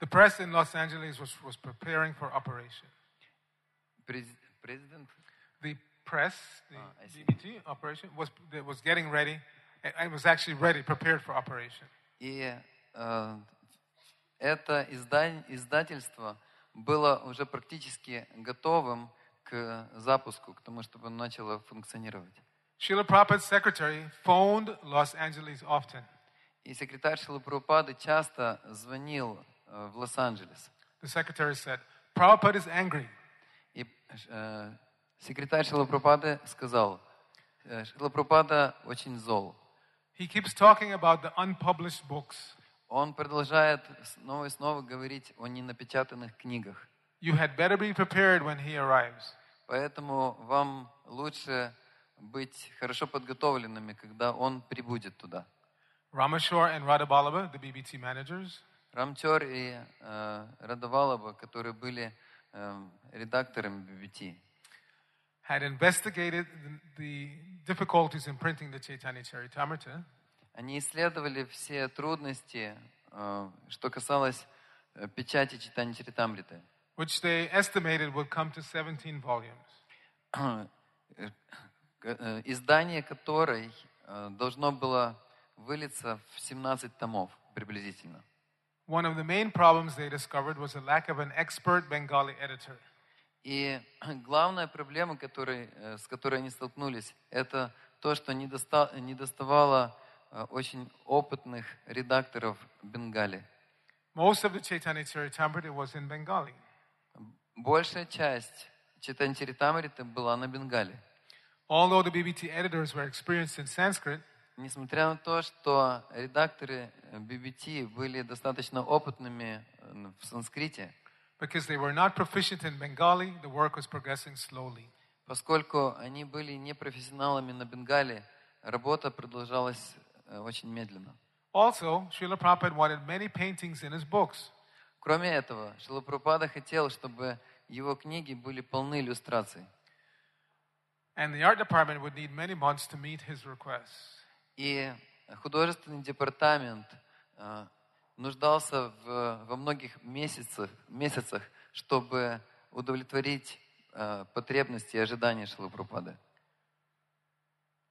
Speaker 1: the press in Los Angeles was, was preparing for operation.
Speaker 2: Президент
Speaker 1: The press, the
Speaker 2: Ah.
Speaker 1: BBT operation, was, was getting ready, and and was actually ready, prepared for operation.
Speaker 2: И э, это изда- издательство было уже практически готовым к запуску, к тому, чтобы оно начало функционировать.
Speaker 1: Srila Prabhupada's secretary phoned Los Angeles often.
Speaker 2: И секретарь Шилапрапады часто звонил э, в Лос-Анджелес.
Speaker 1: The secretary said, Prabhupada is angry.
Speaker 2: И э, секретарь Шилапрапады сказал, э, Шилапрапада очень зол.
Speaker 1: He keeps talking about the unpublished books.
Speaker 2: Он продолжает снова и снова говорить о ненапечатанных книгах.
Speaker 1: You had better be prepared when he arrives.
Speaker 2: Поэтому вам лучше быть хорошо подготовленными, когда он прибудет туда.
Speaker 1: Rameshwar and Radhabalaba, the BBT managers,
Speaker 2: Рамчор и э, Радавалаба, которые были э, редакторами BBT,
Speaker 1: had investigated the, difficulties in printing the Chaitanya Charitamrita,
Speaker 2: они исследовали все трудности, э, что касалось э, печати читания Чаритамриты.
Speaker 1: which they estimated would come to 17 volumes.
Speaker 2: Э, издание которой э, должно было вылиться в 17 томов приблизительно.
Speaker 1: One of the main problems they discovered was the lack of an expert Bengali editor.
Speaker 2: И главная проблема, которой, э, с которой они столкнулись, это то, что не, доста- не доставало очень опытных редакторов Бенгали.
Speaker 1: Most of the Chaitanya Charitamrita was in Bengali.
Speaker 2: Большая часть Читанчаритамриты была на Бенгале.
Speaker 1: Although the BBT editors were experienced in Sanskrit,
Speaker 2: Несмотря на то, что редакторы э, BBT были достаточно опытными в санскрите,
Speaker 1: because they were not proficient in Bengali, the work was progressing slowly.
Speaker 2: поскольку они были не профессионалами на Бенгале, работа продолжалась э, очень медленно.
Speaker 1: Also, Srila Prabhupada wanted many paintings in his books.
Speaker 2: Кроме этого, Шилапрапада хотел, чтобы его книги были полны иллюстраций.
Speaker 1: And the art department would need many months to meet his requests.
Speaker 2: И художественный департамент э, нуждался в, во многих месяцах, месяцах, чтобы удовлетворить э, потребности и ожидания Шилапрапады.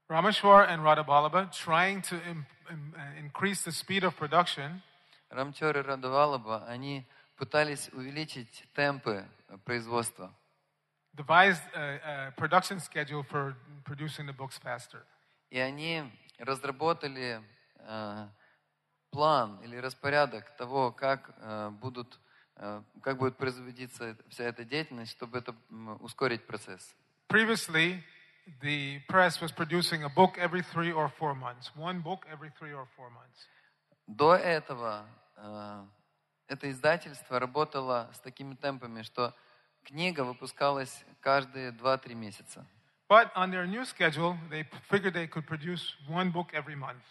Speaker 1: Rameshwar and Radhaballabha, trying to im- im- uh, increase the speed of production,
Speaker 2: Рамчор и Радовалаба, они пытались увеличить темпы э, производства.
Speaker 1: Devised a, a production schedule for producing the books faster.
Speaker 2: И они разработали э, план или распорядок того, как, э, будут, э, как будет производиться вся эта деятельность, чтобы это м, ускорить процесс.
Speaker 1: Previously, the press was producing a book every three or four months, one book every three or four months.
Speaker 2: До этого э, это издательство работало с такими темпами, что книга выпускалась каждые 2-3 месяца.
Speaker 1: But on their new schedule, they figured they could produce one book every month.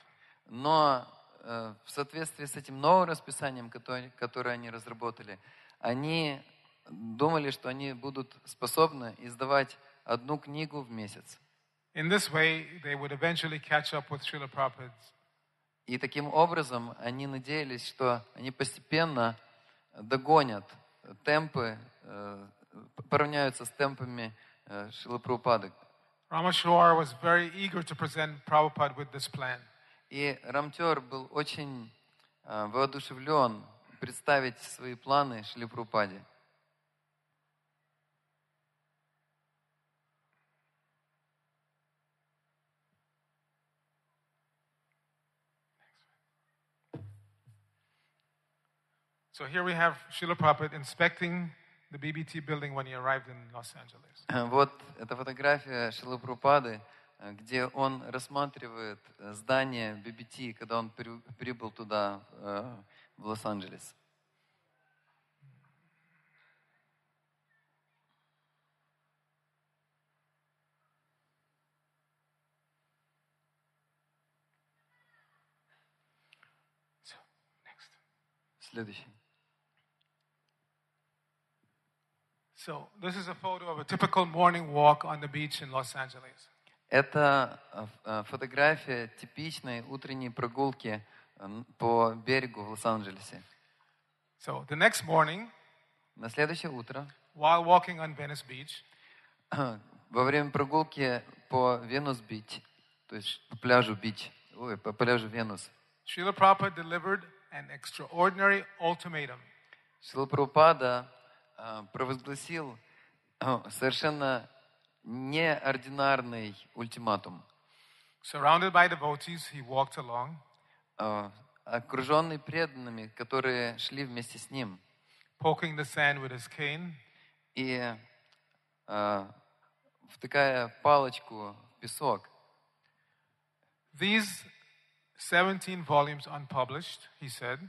Speaker 2: Но э, в соответствии с этим новым расписанием, которое, которое они разработали, они думали, что они будут способны издавать одну книгу в месяц.
Speaker 1: In this way, they would eventually catch up with Srila Prabhupada's.
Speaker 2: И таким образом они надеялись, что они постепенно догонят темпы, э, поравняются с темпами э, Шрилы Прабхупады.
Speaker 1: Rameshwar was very eager to present Prabhupada with this plan.
Speaker 2: И Рамтер был очень э, воодушевлен представить свои планы Шри Прабхупаде.
Speaker 1: So here we have Srila Prabhupada inspecting the BBT building when he arrived in Los Angeles.
Speaker 2: Вот эта фотография Шилы Прабхупады, э, где он рассматривает э, здание BBT, когда он при- прибыл туда, э, в Лос-Анджелес. Следующий.
Speaker 1: So this is a photo of a typical morning walk on the beach in Los Angeles.
Speaker 2: Это э, ф- э, фотография типичной утренней прогулки э, н- по берегу в Лос-Анджелесе.
Speaker 1: So the next morning,
Speaker 2: На следующее утро,
Speaker 1: while walking on Venice Beach,
Speaker 2: во время прогулки по Венус-Бич, то есть по пляжу Бич, ой, по пляжу Венус,
Speaker 1: Srila Prabhupada delivered an extraordinary ultimatum.
Speaker 2: Шрила Прабхупада э, провозгласил э, совершенно неординарный ультиматум.
Speaker 1: Surrounded by devotees, he walked along.
Speaker 2: Э, окруженный преданными, которые шли вместе с ним.
Speaker 1: poking the sand with his cane.
Speaker 2: И втыкая палочку в песок.
Speaker 1: These 17 volumes unpublished, he said,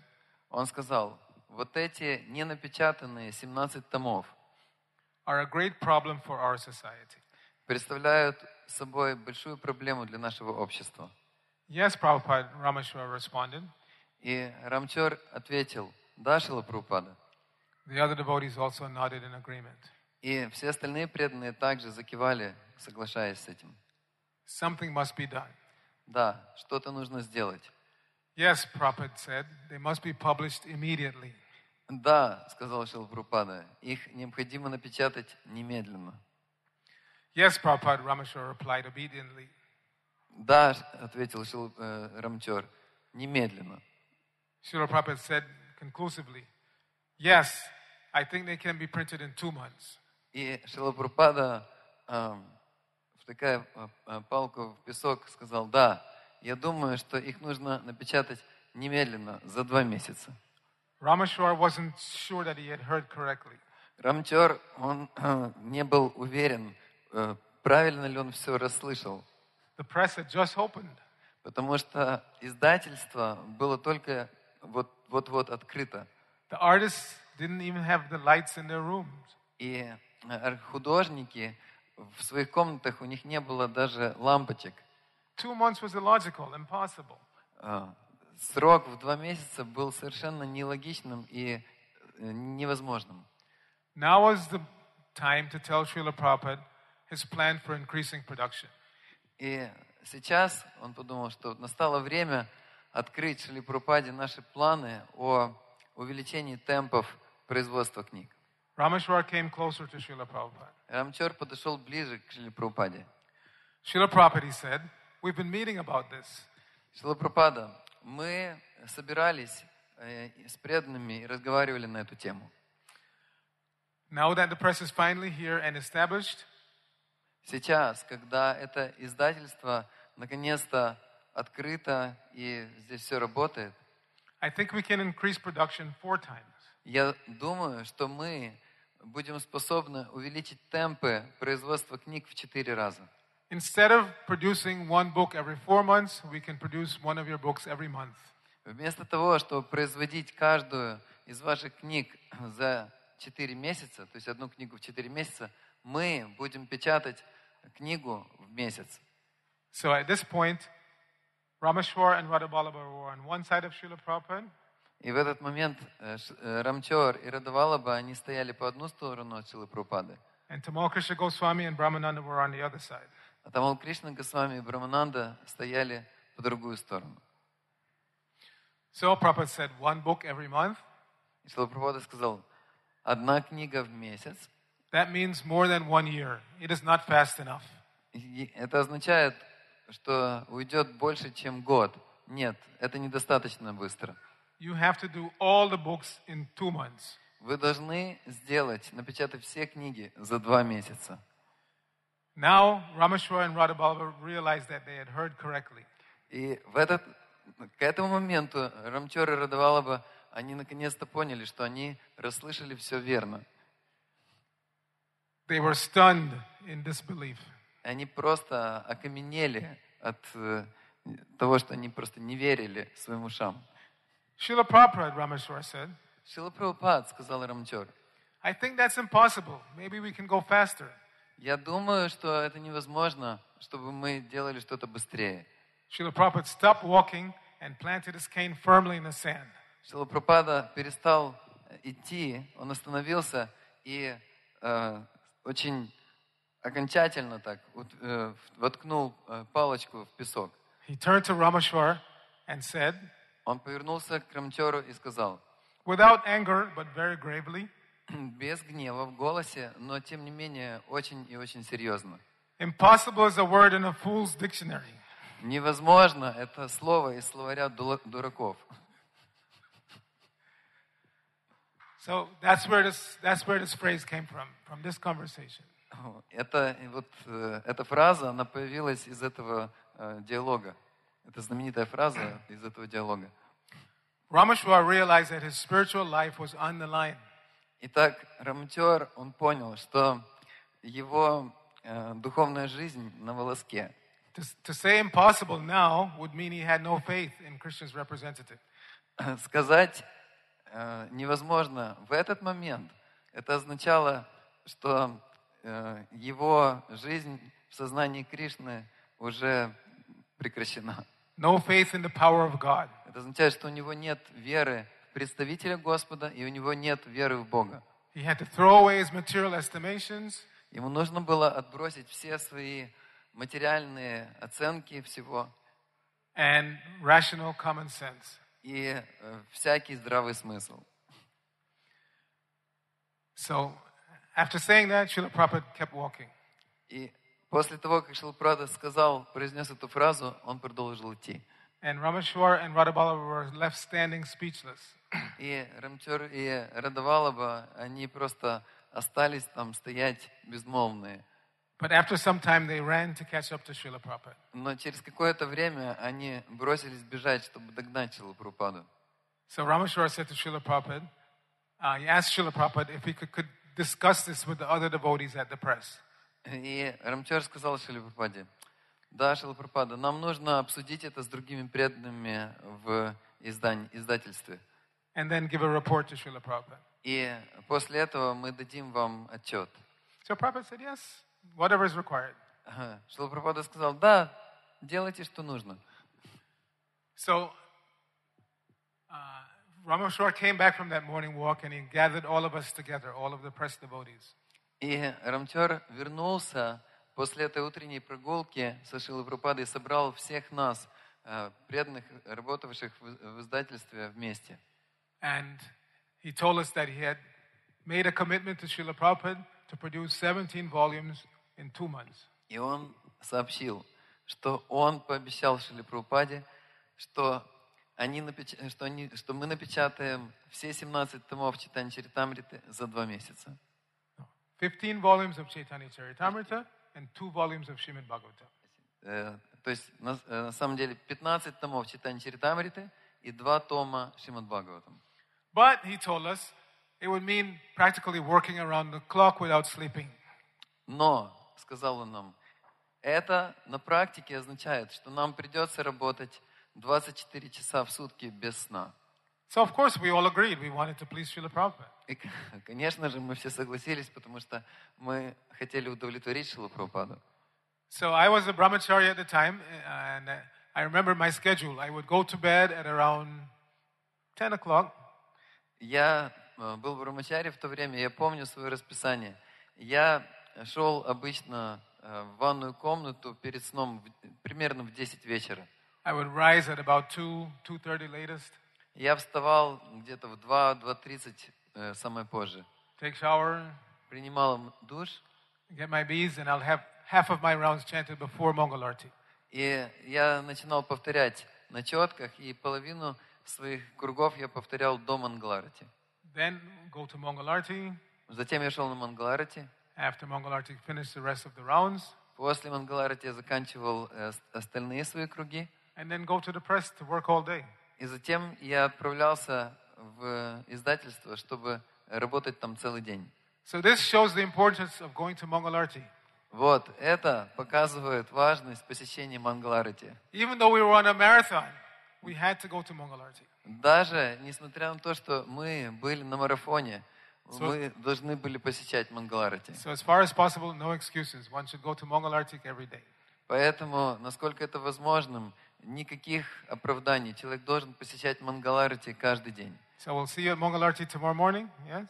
Speaker 2: Он сказал, вот эти ненапечатанные 17 томов
Speaker 1: are a great problem for our society.
Speaker 2: представляют собой большую проблему для нашего общества.
Speaker 1: Yes, Prabhupada, Rameshwar responded.
Speaker 2: И Рамчор ответил, да, Шила Прабхупада.
Speaker 1: The other devotees also nodded in agreement.
Speaker 2: И все остальные преданные также закивали, соглашаясь с этим.
Speaker 1: Something must be done.
Speaker 2: Да, что-то нужно сделать.
Speaker 1: Yes, Prabhupada said, they must be published immediately.
Speaker 2: Да, сказал Шила Прабхупада, их необходимо напечатать немедленно.
Speaker 1: Yes, Prabhupada, Rameshwar replied obediently.
Speaker 2: Да, ответил Шил, э, Рамчор, немедленно.
Speaker 1: Srila Prabhupada said conclusively, Yes, I think they can be printed in two months.
Speaker 2: И Шилапурпада, втыкая э, э, палку в песок, сказал, да, я думаю, что их нужно напечатать немедленно, за два месяца.
Speaker 1: Rameshwar wasn't sure that he had heard correctly.
Speaker 2: Рамчор, он не был уверен, э, правильно ли он все расслышал,
Speaker 1: The press had just opened.
Speaker 2: потому что издательство было только вот- вот-вот открыто.
Speaker 1: The artists didn't even have the lights in their rooms.
Speaker 2: И э, художники в своих комнатах, у них не было даже лампочек.
Speaker 1: Two months was illogical, impossible.
Speaker 2: А, Срок в два месяца был совершенно нелогичным и э, невозможным.
Speaker 1: Now was the time to tell Srila Prabhupada his plan for increasing production.
Speaker 2: И сейчас он подумал, что настало время открыть Шри Прабхупаде наши планы о увеличении темпов производства книг.
Speaker 1: Rameshwar came closer to Srila Prabhupada.
Speaker 2: Рамчор подошел ближе к Шри Прабхупаде.
Speaker 1: Srila Prabhupada, he said, we've been meeting about this.
Speaker 2: Шилапрапада, мы собирались э, с преданными и разговаривали на эту тему.
Speaker 1: Now that the press is finally here and established,
Speaker 2: Сейчас, когда это издательство наконец-то открыто и здесь все работает,
Speaker 1: I think we can increase production four times.
Speaker 2: я думаю, что мы будем способны увеличить темпы производства книг в четыре раза.
Speaker 1: Instead of producing one book every four months, we can produce one of your books every month.
Speaker 2: Вместо того, чтобы производить каждую из ваших книг за 4 месяца, то есть одну книгу в 4 месяца, мы будем печатать книгу в месяц.
Speaker 1: So at this point, Rameshwar and Radhaballabha were on one side of Srila Prabhupada,
Speaker 2: И в этот момент э, Ш- э, Рамчор и Радавалаба, они стояли по одну сторону от Шилы Прабхупады,
Speaker 1: and Tamal Krishna Goswami and Brahmananda were on the other side.
Speaker 2: А Тамал Кришна Госвами и Брамананда стояли по другую сторону.
Speaker 1: So Prabhupada said one book every month.
Speaker 2: И Прабхупада сказал, одна книга в месяц,
Speaker 1: That means more than one year. It is not fast enough.
Speaker 2: Это означает, что уйдет больше, чем год. Нет, это недостаточно быстро.
Speaker 1: You have to do all the books in two months.
Speaker 2: Вы должны сделать, напечатать все книги за два месяца.
Speaker 1: Now, Rameshwar and Radhaballabha realized that they had heard correctly.
Speaker 2: И в этот, к этому моменту Рамчор и Радавалаба, они наконец-то поняли, что они расслышали все верно.
Speaker 1: They were stunned in disbelief.
Speaker 2: Они просто окаменели от э, того, что они просто не верили своим ушам.
Speaker 1: Srila Prabhupada, Rameshwar said,
Speaker 2: Шила Прабхупад, сказал Рамчор,
Speaker 1: I think that's impossible. Maybe we can go faster.
Speaker 2: Я думаю, что это невозможно, чтобы мы делали что-то быстрее.
Speaker 1: Srila Prabhupada stopped walking and planted his cane firmly in the sand.
Speaker 2: Прабхупада перестал идти, он остановился и э, очень окончательно так э, воткнул э, палочку в песок.
Speaker 1: He turned to Rameshwar and said,
Speaker 2: Он повернулся к Рамчору и сказал,
Speaker 1: without anger, but very gravely,
Speaker 2: без гнева в голосе, но тем не менее очень и очень серьезно.
Speaker 1: impossible is a word in a fool's dictionary.
Speaker 2: Невозможно это слово из словаря дураков.
Speaker 1: So that's where this, that's where this phrase came from, from this conversation.
Speaker 2: Это, вот, э, эта фраза, она появилась из этого э, диалога. Это знаменитая фраза из этого диалога.
Speaker 1: Rameshwar realized that his spiritual life was on the line.
Speaker 2: Итак, Рамтер, он понял, что его э, духовная жизнь на волоске.
Speaker 1: To, to say impossible now would mean he had no faith in Krishna's representative.
Speaker 2: Сказать э, невозможно в этот момент, это означало, что э, его жизнь в сознании Кришны уже прекращена.
Speaker 1: No faith in the power of God.
Speaker 2: Это означает, что у него нет веры представителя Господа, и у него нет веры в Бога.
Speaker 1: He had to throw away his material estimations
Speaker 2: Ему нужно было отбросить все свои материальные оценки всего
Speaker 1: and rational common sense.
Speaker 2: и э, всякий здравый смысл.
Speaker 1: So after saying that, Srila Prabhupada kept walking.
Speaker 2: И после того, как Шилпрада сказал, произнес эту фразу, он продолжил идти.
Speaker 1: And Rameshwar and Radhabala were left standing speechless.
Speaker 2: И Рамчор и Радавалаба, они просто остались там стоять безмолвные.
Speaker 1: But after some time, they ran to catch up to Srila Prabhupada.
Speaker 2: Но через какое-то время они бросились бежать, чтобы догнать Шилапрупаду.
Speaker 1: So Rameshwar said to Srila Prabhupada, uh, he asked Srila Prabhupada if he could, could discuss this with the other devotees at the press.
Speaker 2: И Рамчор сказал Шилапрупаде, да, Шилапрупада, нам нужно обсудить это с другими преданными в издань- издательстве.
Speaker 1: And then give a report to Srila Prabhupada.
Speaker 2: И после этого мы дадим вам отчет.
Speaker 1: So Prabhupada said, yes, whatever is required.
Speaker 2: Ага. Шилапрупада сказал, да, делайте, что нужно.
Speaker 1: So uh, Rameshwar came back from that morning walk and he gathered all of us together, all of the press devotees.
Speaker 2: И Рамчор вернулся после этой утренней прогулки со Шилапрупадой и собрал всех нас, э, преданных, работавших в издательстве вместе.
Speaker 1: And he told us that he had made a commitment to Srila Prabhupada to produce 17 volumes in two months.
Speaker 2: И он сообщил, что он пообещал Шили Прабхупаде, что, они напеч... что, они... что мы напечатаем все 17 томов Читани Чаритамриты за два месяца.
Speaker 1: 15 volumes of Chaitanya Charitamrita and two volumes of Srimad Bhagavatam.
Speaker 2: Э, то есть, на, э, на самом деле, 15 томов Читани Чаритамриты и два тома Шримад Бхагаватам.
Speaker 1: But he told us it would mean practically working around the clock without sleeping.
Speaker 2: Но, сказал он нам, это на практике означает, что нам придется работать 24 часа в сутки без сна.
Speaker 1: So, of course, we all agreed we wanted to please Srila Prabhupada.
Speaker 2: И, конечно же, мы все согласились, потому что мы хотели удовлетворить Шилу Прабхупаду.
Speaker 1: So, I was a brahmachari at the time, uh, and uh, I remember my schedule. I would go to bed at around 10 o'clock,
Speaker 2: Я э, был в Рамачаре в то время, я помню свое расписание. Я шел обычно э, в ванную комнату перед сном примерно в 10 вечера.
Speaker 1: I would rise at about 2, 2.30 latest,
Speaker 2: Я вставал где-то в 2-2.30 э, самое позже.
Speaker 1: take shower,
Speaker 2: Принимал душ,
Speaker 1: get my beads, and I'll have half of my rounds chanted before Mangalarti.
Speaker 2: и я начинал повторять на четках, и половину своих кругов я повторял до Мангаларати.
Speaker 1: Then go to Mangalarti.
Speaker 2: Затем я шел на Мангаларати.
Speaker 1: After Mangalarti, finish the rest of the rounds,
Speaker 2: После Мангаларати я заканчивал э, остальные свои круги.
Speaker 1: and then go to the press to work all day.
Speaker 2: И затем я отправлялся в издательство, чтобы работать там целый день.
Speaker 1: So this shows the importance of going to Mangalarti.
Speaker 2: Вот, это показывает важность посещения Мангаларати.
Speaker 1: Even though we were on a marathon, we had to go to Mangalarti.
Speaker 2: Даже несмотря на то, что мы были на марафоне,
Speaker 1: So-
Speaker 2: мы должны были посещать Мангаларати.
Speaker 1: So as far as possible, no excuses. One should go to Mangalarti every day.
Speaker 2: Поэтому, насколько это возможным, никаких оправданий. Человек должен посещать Мангаларати каждый день.
Speaker 1: So we'll see you at Mangalarti tomorrow morning. Yes?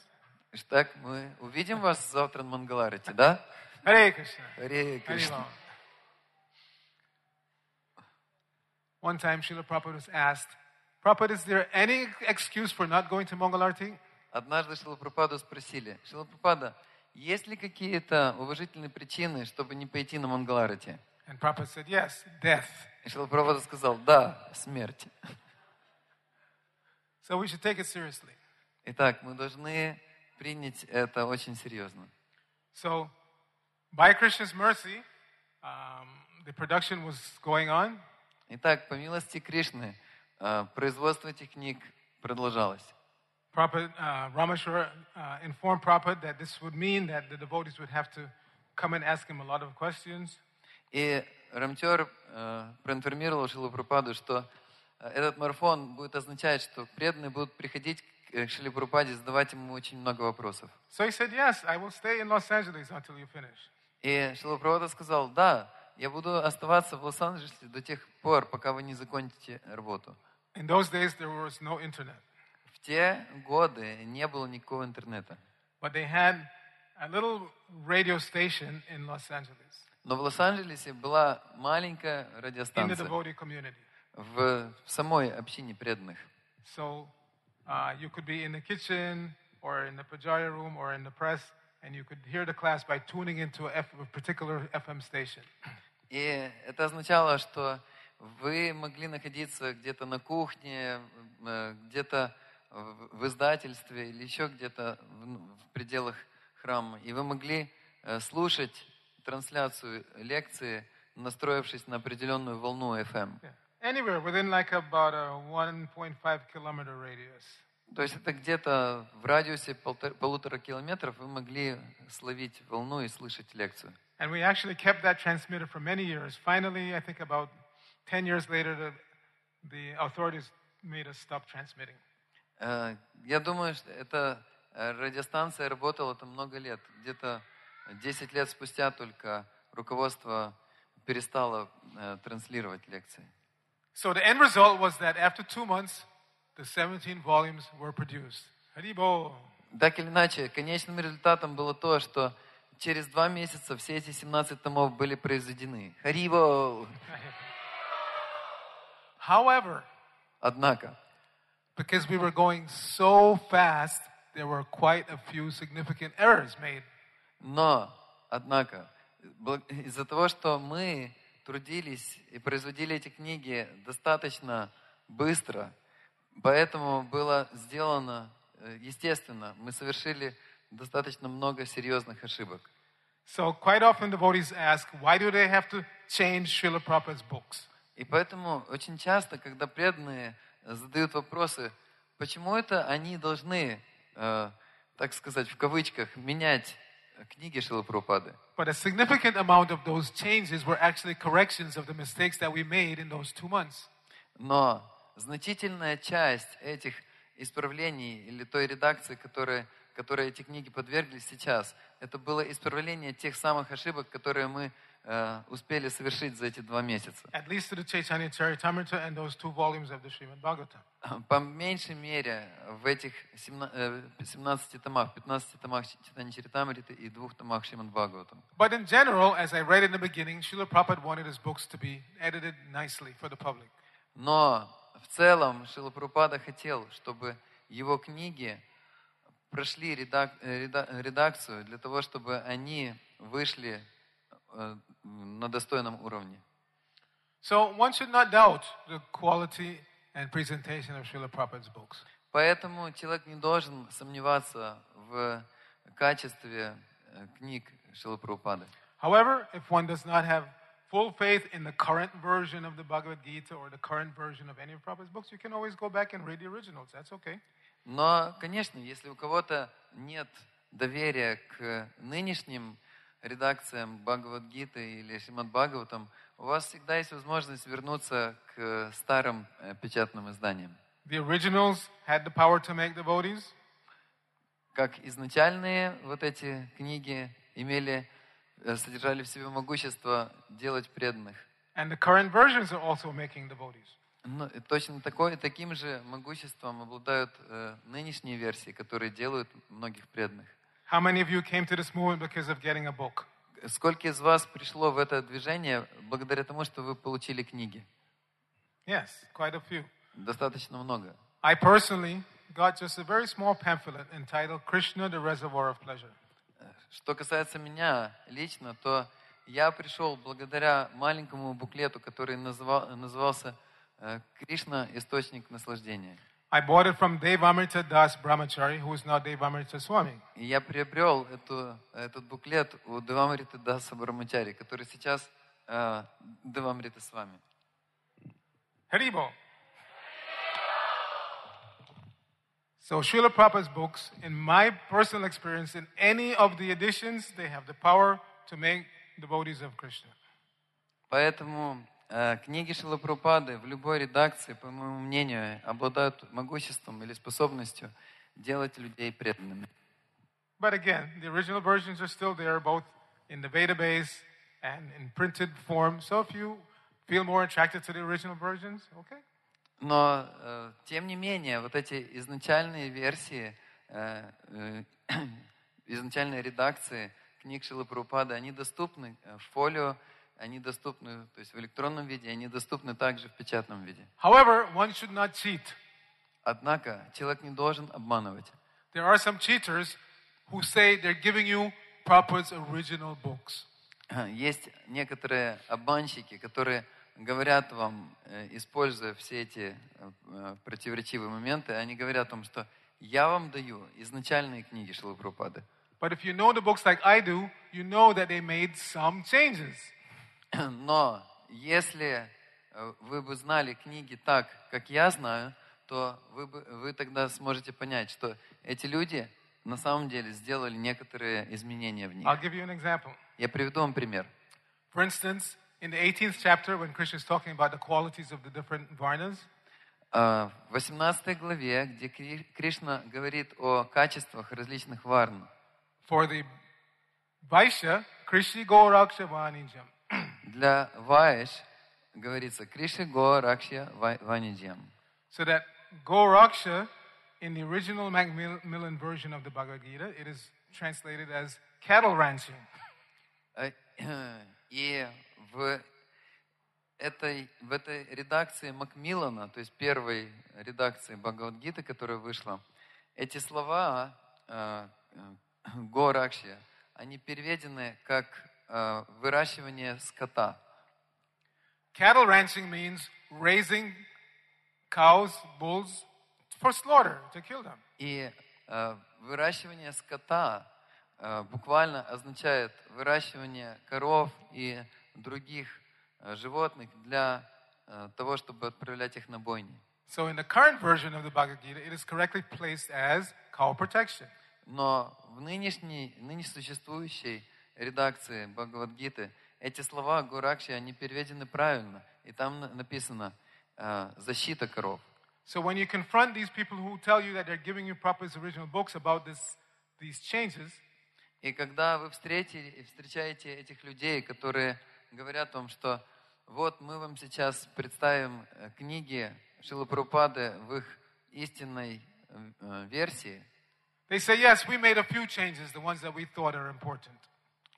Speaker 2: Итак, мы увидим вас завтра на Мангаларати, да?
Speaker 1: Hare Krishna.
Speaker 2: Харе Кришна.
Speaker 1: One time, Srila Prabhupada was asked, Prabhupada, is there any excuse for not going to Mangalarti?
Speaker 2: Однажды Шилапрападу спросили, Шилапрапада, есть ли какие-то уважительные причины, чтобы не пойти на Мангаларати?
Speaker 1: And Prabhupada said, yes, death.
Speaker 2: И Шилапрапада сказал, да, смерть.
Speaker 1: So we should take it seriously.
Speaker 2: Итак, мы должны принять это очень серьезно.
Speaker 1: So, by Krishna's mercy, um, the production was going on.
Speaker 2: Итак, по милости Кришны, э, производство этих книг продолжалось.
Speaker 1: Prabhupada, uh, Rameshwar uh, informed Prabhupada that this would mean that the devotees would have to come and ask him a lot of questions.
Speaker 2: И Рамтер э, проинформировал Шилапрападу, что э, этот марафон будет означать, что преданные будут приходить к Шилапрападе, задавать ему очень много вопросов.
Speaker 1: So he said, Yes, I will stay in Los Angeles until you finish.
Speaker 2: И Шилапрапада сказал, да, я буду оставаться в Лос-Анджелесе до тех пор, пока вы не закончите работу.
Speaker 1: In those days, there was no internet,
Speaker 2: В те годы не было никакого интернета.
Speaker 1: but they had a little radio station in Los Angeles
Speaker 2: Но в Лос-Анджелесе была маленькая
Speaker 1: in the
Speaker 2: радиостанция
Speaker 1: devotee community.
Speaker 2: в, в самой общине преданных.
Speaker 1: So uh, you could be in the kitchen or in the pujari room or in the press, and you could hear the class by tuning into a, particular FM station.
Speaker 2: И это означало, что вы могли находиться где-то на кухне, э, где-то в издательстве или еще где-то в ну, в пределах храма. И вы могли э, слушать трансляцию лекции, настроившись на определенную волну FM.
Speaker 1: Yeah. Anywhere within like about a 1.5 kilometer radius.
Speaker 2: То есть это где-то в радиусе полтора- полутора километров вы могли словить волну и слышать лекцию.
Speaker 1: And we actually kept that transmitter for many years. Finally, I think about 10 years later, the, the authorities made us stop transmitting.
Speaker 2: Э, Я думаю, что эта э, радиостанция работала там много лет. Где-то 10 лет спустя только руководство перестало э, транслировать лекции.
Speaker 1: So the end result was that after two months, the 17 volumes were produced. Haribo.
Speaker 2: Так или иначе, конечным результатом было то, что через два месяца все эти 17 томов были произведены. Хариво!
Speaker 1: However,
Speaker 2: Однако,
Speaker 1: because we were going so fast, there were quite a few significant errors made.
Speaker 2: но, однако, из-за того, что мы трудились и производили эти книги достаточно быстро, поэтому было сделано, э, естественно, мы совершили достаточно много серьезных ошибок.
Speaker 1: So quite often devotees ask, why do they have to change Srila Prabhupada's books?
Speaker 2: И поэтому очень часто, когда преданные задают вопросы, почему это они должны, э, так сказать, в кавычках, менять книги Шилы Прабхупады.
Speaker 1: But a significant amount of those changes were actually corrections of the mistakes that we made in those two months.
Speaker 2: Но значительная часть этих исправлений или той редакции, которая, которой эти книги подверглись сейчас, это было исправление тех самых ошибок, которые мы э, успели совершить за эти два месяца. По меньшей мере в этих 17, э, 17 томах, 15 томах Читани Чаритамриты и двух томах Шримад Бхагаватам.
Speaker 1: But in general, as I read in the beginning, Srila Prabhupada wanted his books to be edited nicely for the public.
Speaker 2: Но в целом Шила Прабхупада хотел, чтобы его книги прошли редак- э, реда- редакцию для того, чтобы они вышли э, на достойном уровне.
Speaker 1: So one should not doubt the quality and presentation of Srila Prabhupada's books.
Speaker 2: Поэтому человек не должен сомневаться в качестве э, книг Шилы Прабхупады.
Speaker 1: However, if one does not have full faith in the current version of the Bhagavad Gita or the current version of any of Prabhupada's books, you can always go back and read the originals. That's okay.
Speaker 2: Но, конечно, если у кого-то нет доверия к нынешним редакциям Бхагавадгиты или Шримад Бхагаватам, у вас всегда есть возможность вернуться к старым э, печатным изданиям.
Speaker 1: The originals had the power to make devotees,
Speaker 2: Как изначальные вот эти книги имели, э, содержали в себе могущество делать преданных.
Speaker 1: and the current versions are also making devotees.
Speaker 2: Ну, и точно такой, таким же могуществом обладают э, нынешние версии, которые делают многих преданных.
Speaker 1: How many of you came to this movement because of getting a book?
Speaker 2: Сколько из вас пришло в это движение благодаря тому, что вы получили книги?
Speaker 1: Yes, quite a few.
Speaker 2: Достаточно много.
Speaker 1: I personally got just a very small pamphlet entitled Krishna, the Reservoir of Pleasure.
Speaker 2: Что касается меня лично, то я пришел благодаря маленькому буклету, который называл- назывался э, «Кришна. Источник наслаждения».
Speaker 1: I bought it from Devamrita Das Brahmachari, who is now Devamrita Swami.
Speaker 2: И я приобрел эту, этот буклет у Девамриты Даса Брамачари, который сейчас э, Девамрита с вами.
Speaker 1: Haribo. So Srila Prabhupada's books, in my personal experience, in any of the editions, they have the power to make devotees of Krishna.
Speaker 2: Поэтому э, книги Шилапрупады в любой редакции, по моему мнению, обладают могуществом или способностью делать людей преданными.
Speaker 1: But again, the original versions are still there, both in the database and in printed form. So if you feel more attracted to the original versions, okay.
Speaker 2: Но, э, тем не менее, вот эти изначальные версии, э, э, изначальные редакции книг Шилапрупады, они доступны в фолио, они доступны, то есть в электронном виде, они доступны также в печатном виде.
Speaker 1: However, one should not cheat.
Speaker 2: Однако человек не должен обманывать.
Speaker 1: There are some cheaters who say they're giving you Prabhupada's original books.
Speaker 2: Есть некоторые обманщики, которые говорят вам, э, используя все эти э, э, противоречивые моменты, они говорят вам, что я вам даю изначальные книги Шилапрупады.
Speaker 1: But if you know the books like I do, you know that they made some changes.
Speaker 2: Но если вы бы знали книги так, как я знаю, то вы, бы, вы тогда сможете понять, что эти люди на самом деле сделали некоторые изменения в них.
Speaker 1: I'll give you an example.
Speaker 2: Я приведу вам пример.
Speaker 1: For instance, in the 18th chapter, when Krishna is talking about the qualities of the different varnas,
Speaker 2: А, В 18 главе, где Кри- Кришна говорит о качествах различных варн,
Speaker 1: for the Vaishya, Krishi Goraksha Vanijam.
Speaker 2: для Вайш говорится Криши Го Ракшя Ва- Ваниджьям.
Speaker 1: So that Goraksha, in the original Macmillan version of the Bhagavad Gita, it is translated as cattle ranching.
Speaker 2: Э, И в этой, в этой редакции Макмиллана, то есть первой редакции Бхагавадгиты, которая вышла, эти слова э, э, Го Ракшья, они переведены как э, выращивание скота.
Speaker 1: Cattle ranching means raising cows, bulls for slaughter, to kill them.
Speaker 2: И э, выращивание скота э, буквально означает выращивание коров и других э, животных для э, того, чтобы отправлять их на бойни.
Speaker 1: So in the current version of the Bhagavad Gita, it is correctly placed as cow protection.
Speaker 2: Но в нынешней, ныне существующей редакции Бхагавадгиты эти слова Гуракши, они переведены правильно. И там на- написано э, «защита коров».
Speaker 1: So when you confront these people who tell you that they're giving you Prabhupada's original books about this, these changes,
Speaker 2: И когда вы встретили, встречаете этих людей, которые говорят вам, что вот мы вам сейчас представим э, книги Шилы Прабхупады в их истинной э, версии,
Speaker 1: they say, yes, we made a few changes, the ones that we thought are important.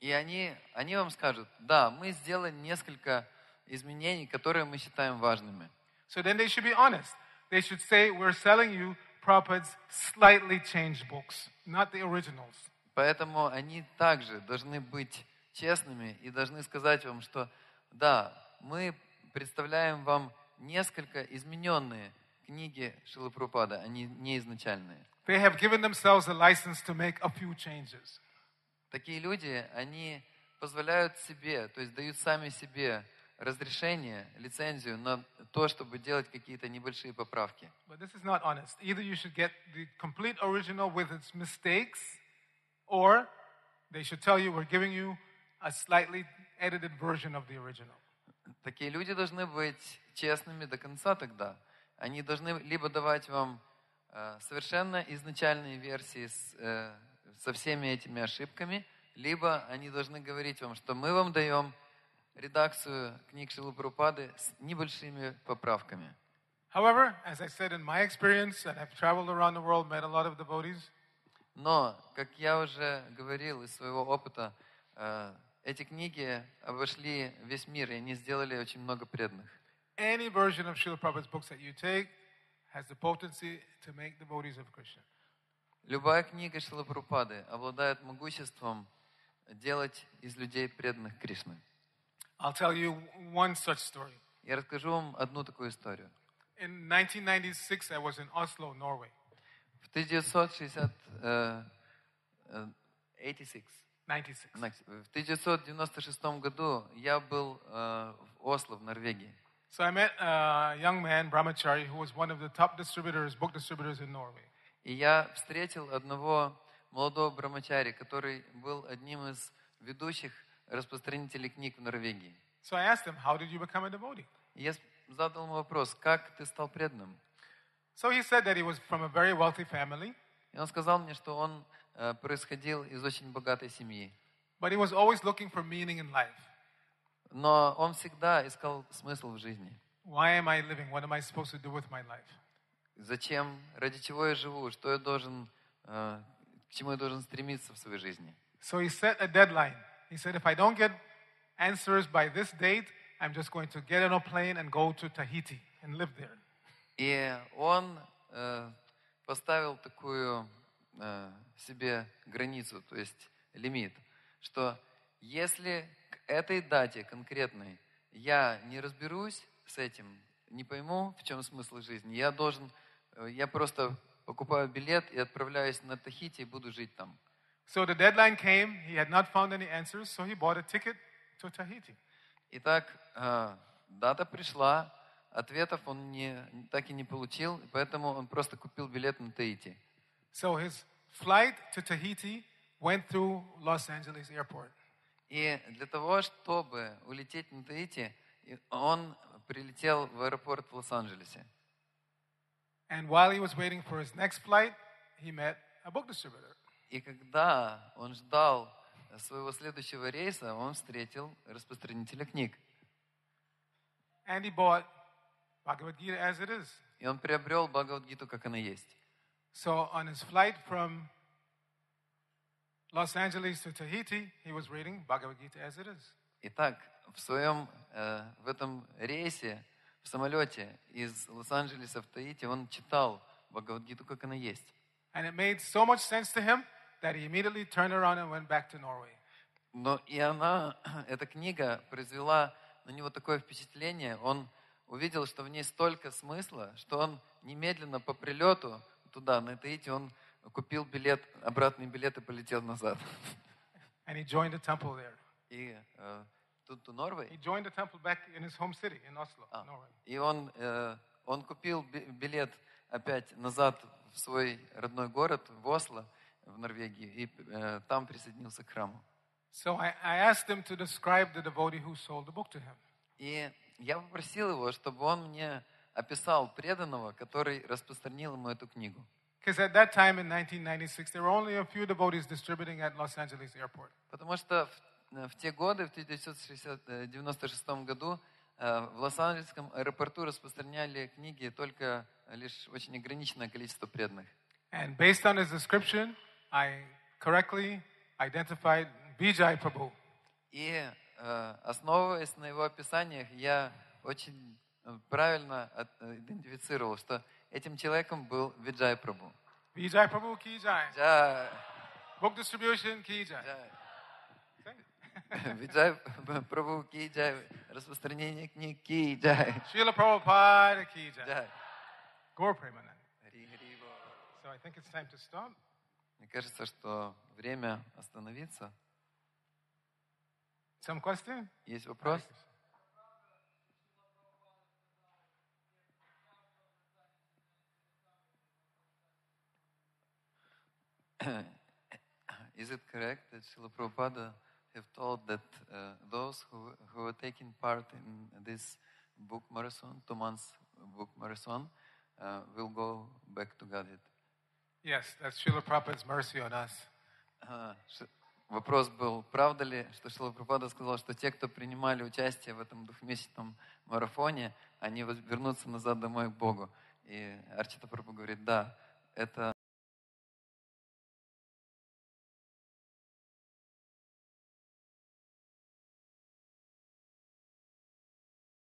Speaker 2: и они, они вам скажут, да, мы сделали несколько изменений, которые мы считаем важными.
Speaker 1: So then they should be honest. They should say, we're selling you Prabhupada's slightly changed books, not the originals.
Speaker 2: Поэтому они также должны быть честными и должны сказать вам, что да, мы представляем вам несколько измененные книги Шилы Прабхупады, они не изначальные.
Speaker 1: They have given themselves a license to make a few changes.
Speaker 2: Такие люди, они позволяют себе, то есть дают сами себе разрешение, лицензию на то, чтобы делать какие-то небольшие поправки.
Speaker 1: But this is not honest. Either you should get the complete original with its mistakes, or they should tell you, we're giving you a slightly edited version of the original.
Speaker 2: Такие люди должны быть честными до конца тогда. Они должны либо давать вам э, совершенно изначальные версии с, э, со всеми этими ошибками, либо они должны говорить вам, что мы вам даем редакцию книг Шилы Прабхупады с небольшими поправками.
Speaker 1: However, as I said in my experience, and I've traveled around the world, met a lot of devotees,
Speaker 2: Но, как я уже говорил из своего опыта, э, эти книги обошли весь мир, и они сделали очень много преданных.
Speaker 1: any version of Srila Prabhupada's books that you take has the potency to make devotees of Krishna.
Speaker 2: Любая книга Шилы Прабхупады обладает могуществом делать из людей преданных Кришны.
Speaker 1: I'll tell you one such story.
Speaker 2: Я расскажу вам одну такую историю.
Speaker 1: In 1996, I was in Oslo, Norway.
Speaker 2: В 1960, э, э, 86,
Speaker 1: 96.
Speaker 2: в 1996 году я был э, в Осло, в Норвегии.
Speaker 1: So I met a young man, Brahmachari, who was one of the top distributors, book distributors in Norway.
Speaker 2: И я встретил одного молодого брамачари, который был одним из ведущих распространителей книг в Норвегии.
Speaker 1: So I asked him, How did you become a devotee?
Speaker 2: Я задал ему вопрос, как ты стал преданным?
Speaker 1: So he said that he was from a very wealthy family,
Speaker 2: И он сказал мне, что он э, происходил из очень богатой семьи.
Speaker 1: but he was always looking for meaning in life.
Speaker 2: Но он всегда искал смысл в жизни.
Speaker 1: Why am I living? What am I supposed to do with my life?
Speaker 2: Зачем, ради чего я живу, что я должен, э, к чему я должен стремиться в своей жизни.
Speaker 1: So he set a deadline. He said, If I don't get answers by this date, I'm just going to get on a plane and go to Tahiti and live there.
Speaker 2: И он э, поставил такую э, себе границу, то есть лимит, что если к этой дате конкретной я не разберусь с этим, не пойму, в чем смысл жизни, я должен, э, я просто покупаю билет и отправляюсь на Тахити и буду жить там.
Speaker 1: So the deadline came. He had not found any answers, so he bought a ticket to Tahiti.
Speaker 2: Итак, э, дата пришла, ответов он не, так и не получил, поэтому он просто купил билет на Таити.
Speaker 1: So his flight to Tahiti went through Los Angeles airport.
Speaker 2: И для того, чтобы улететь на Таити, и он прилетел в аэропорт в Лос-Анджелесе.
Speaker 1: And while he was waiting for his next flight, he met a book distributor.
Speaker 2: И когда он ждал своего следующего рейса, он встретил распространителя книг.
Speaker 1: And he bought Bhagavad Gita as it is.
Speaker 2: И он приобрел Бхагавадгиту, как она есть.
Speaker 1: So on his flight from Los Angeles to Tahiti, he was reading Bhagavad Gita as it is.
Speaker 2: Итак, в своем, э, в этом рейсе, в самолете из Лос-Анджелеса в Таити, он читал Бхагавадгиту, как она есть.
Speaker 1: And it made so much sense to him that he immediately turned around and went back to Norway.
Speaker 2: Но и она, эта книга произвела на него такое впечатление, он увидел, что в ней столько смысла, что он немедленно по прилету туда, на Таити, он купил билет, обратный билет и полетел назад.
Speaker 1: And he joined the temple there.
Speaker 2: И э, тут у Норвей.
Speaker 1: He joined the temple back in his home city, in Oslo,
Speaker 2: Ah.
Speaker 1: Norway.
Speaker 2: И он, э, он купил би- билет опять назад в свой родной город, в Осло, в Норвегии, и э, там присоединился к храму.
Speaker 1: So I, I asked him to describe the devotee who sold the book to him.
Speaker 2: И я попросил его, чтобы он мне описал преданного, который распространил ему эту книгу.
Speaker 1: Because at that time in 1996, there were only a few devotees distributing at Los Angeles airport.
Speaker 2: Потому что в, э, в те годы, в 1996 году, э, в Лос-Анджелесском аэропорту распространяли книги только лишь очень ограниченное количество преданных.
Speaker 1: And based on his description, I correctly identified Vijay Prabhu.
Speaker 2: И э, основываясь на его описаниях, я очень э, правильно от- э, идентифицировал, что этим человеком был Виджай.
Speaker 1: Vijay Prabhu ki jai.
Speaker 2: Джа-
Speaker 1: Book distribution it.
Speaker 2: Виджай Прабhu Ки Джай, распространение книг Ки Джай.
Speaker 1: Srila Prabhupada ki jai.
Speaker 2: Джай.
Speaker 1: Gaur Premanand.
Speaker 2: Хари, хари, бол.
Speaker 1: So I think it's time to stop.
Speaker 2: Мне кажется, что время остановиться.
Speaker 1: Some question?
Speaker 2: Есть вопрос? Is it correct that Srila Prabhupada have told that uh, those who, who are taking part in this book marathon, two months book marathon, uh, will go back to Godhead?
Speaker 1: Yes, that's Srila Prabhupada's mercy on us.
Speaker 2: А, ш- Вопрос был, правда ли, что Шила Прабхупада сказал, что те, кто принимали участие в этом двухмесячном марафоне, они вернутся назад домой к Богу. И Арчита Прабhu говорит, да, это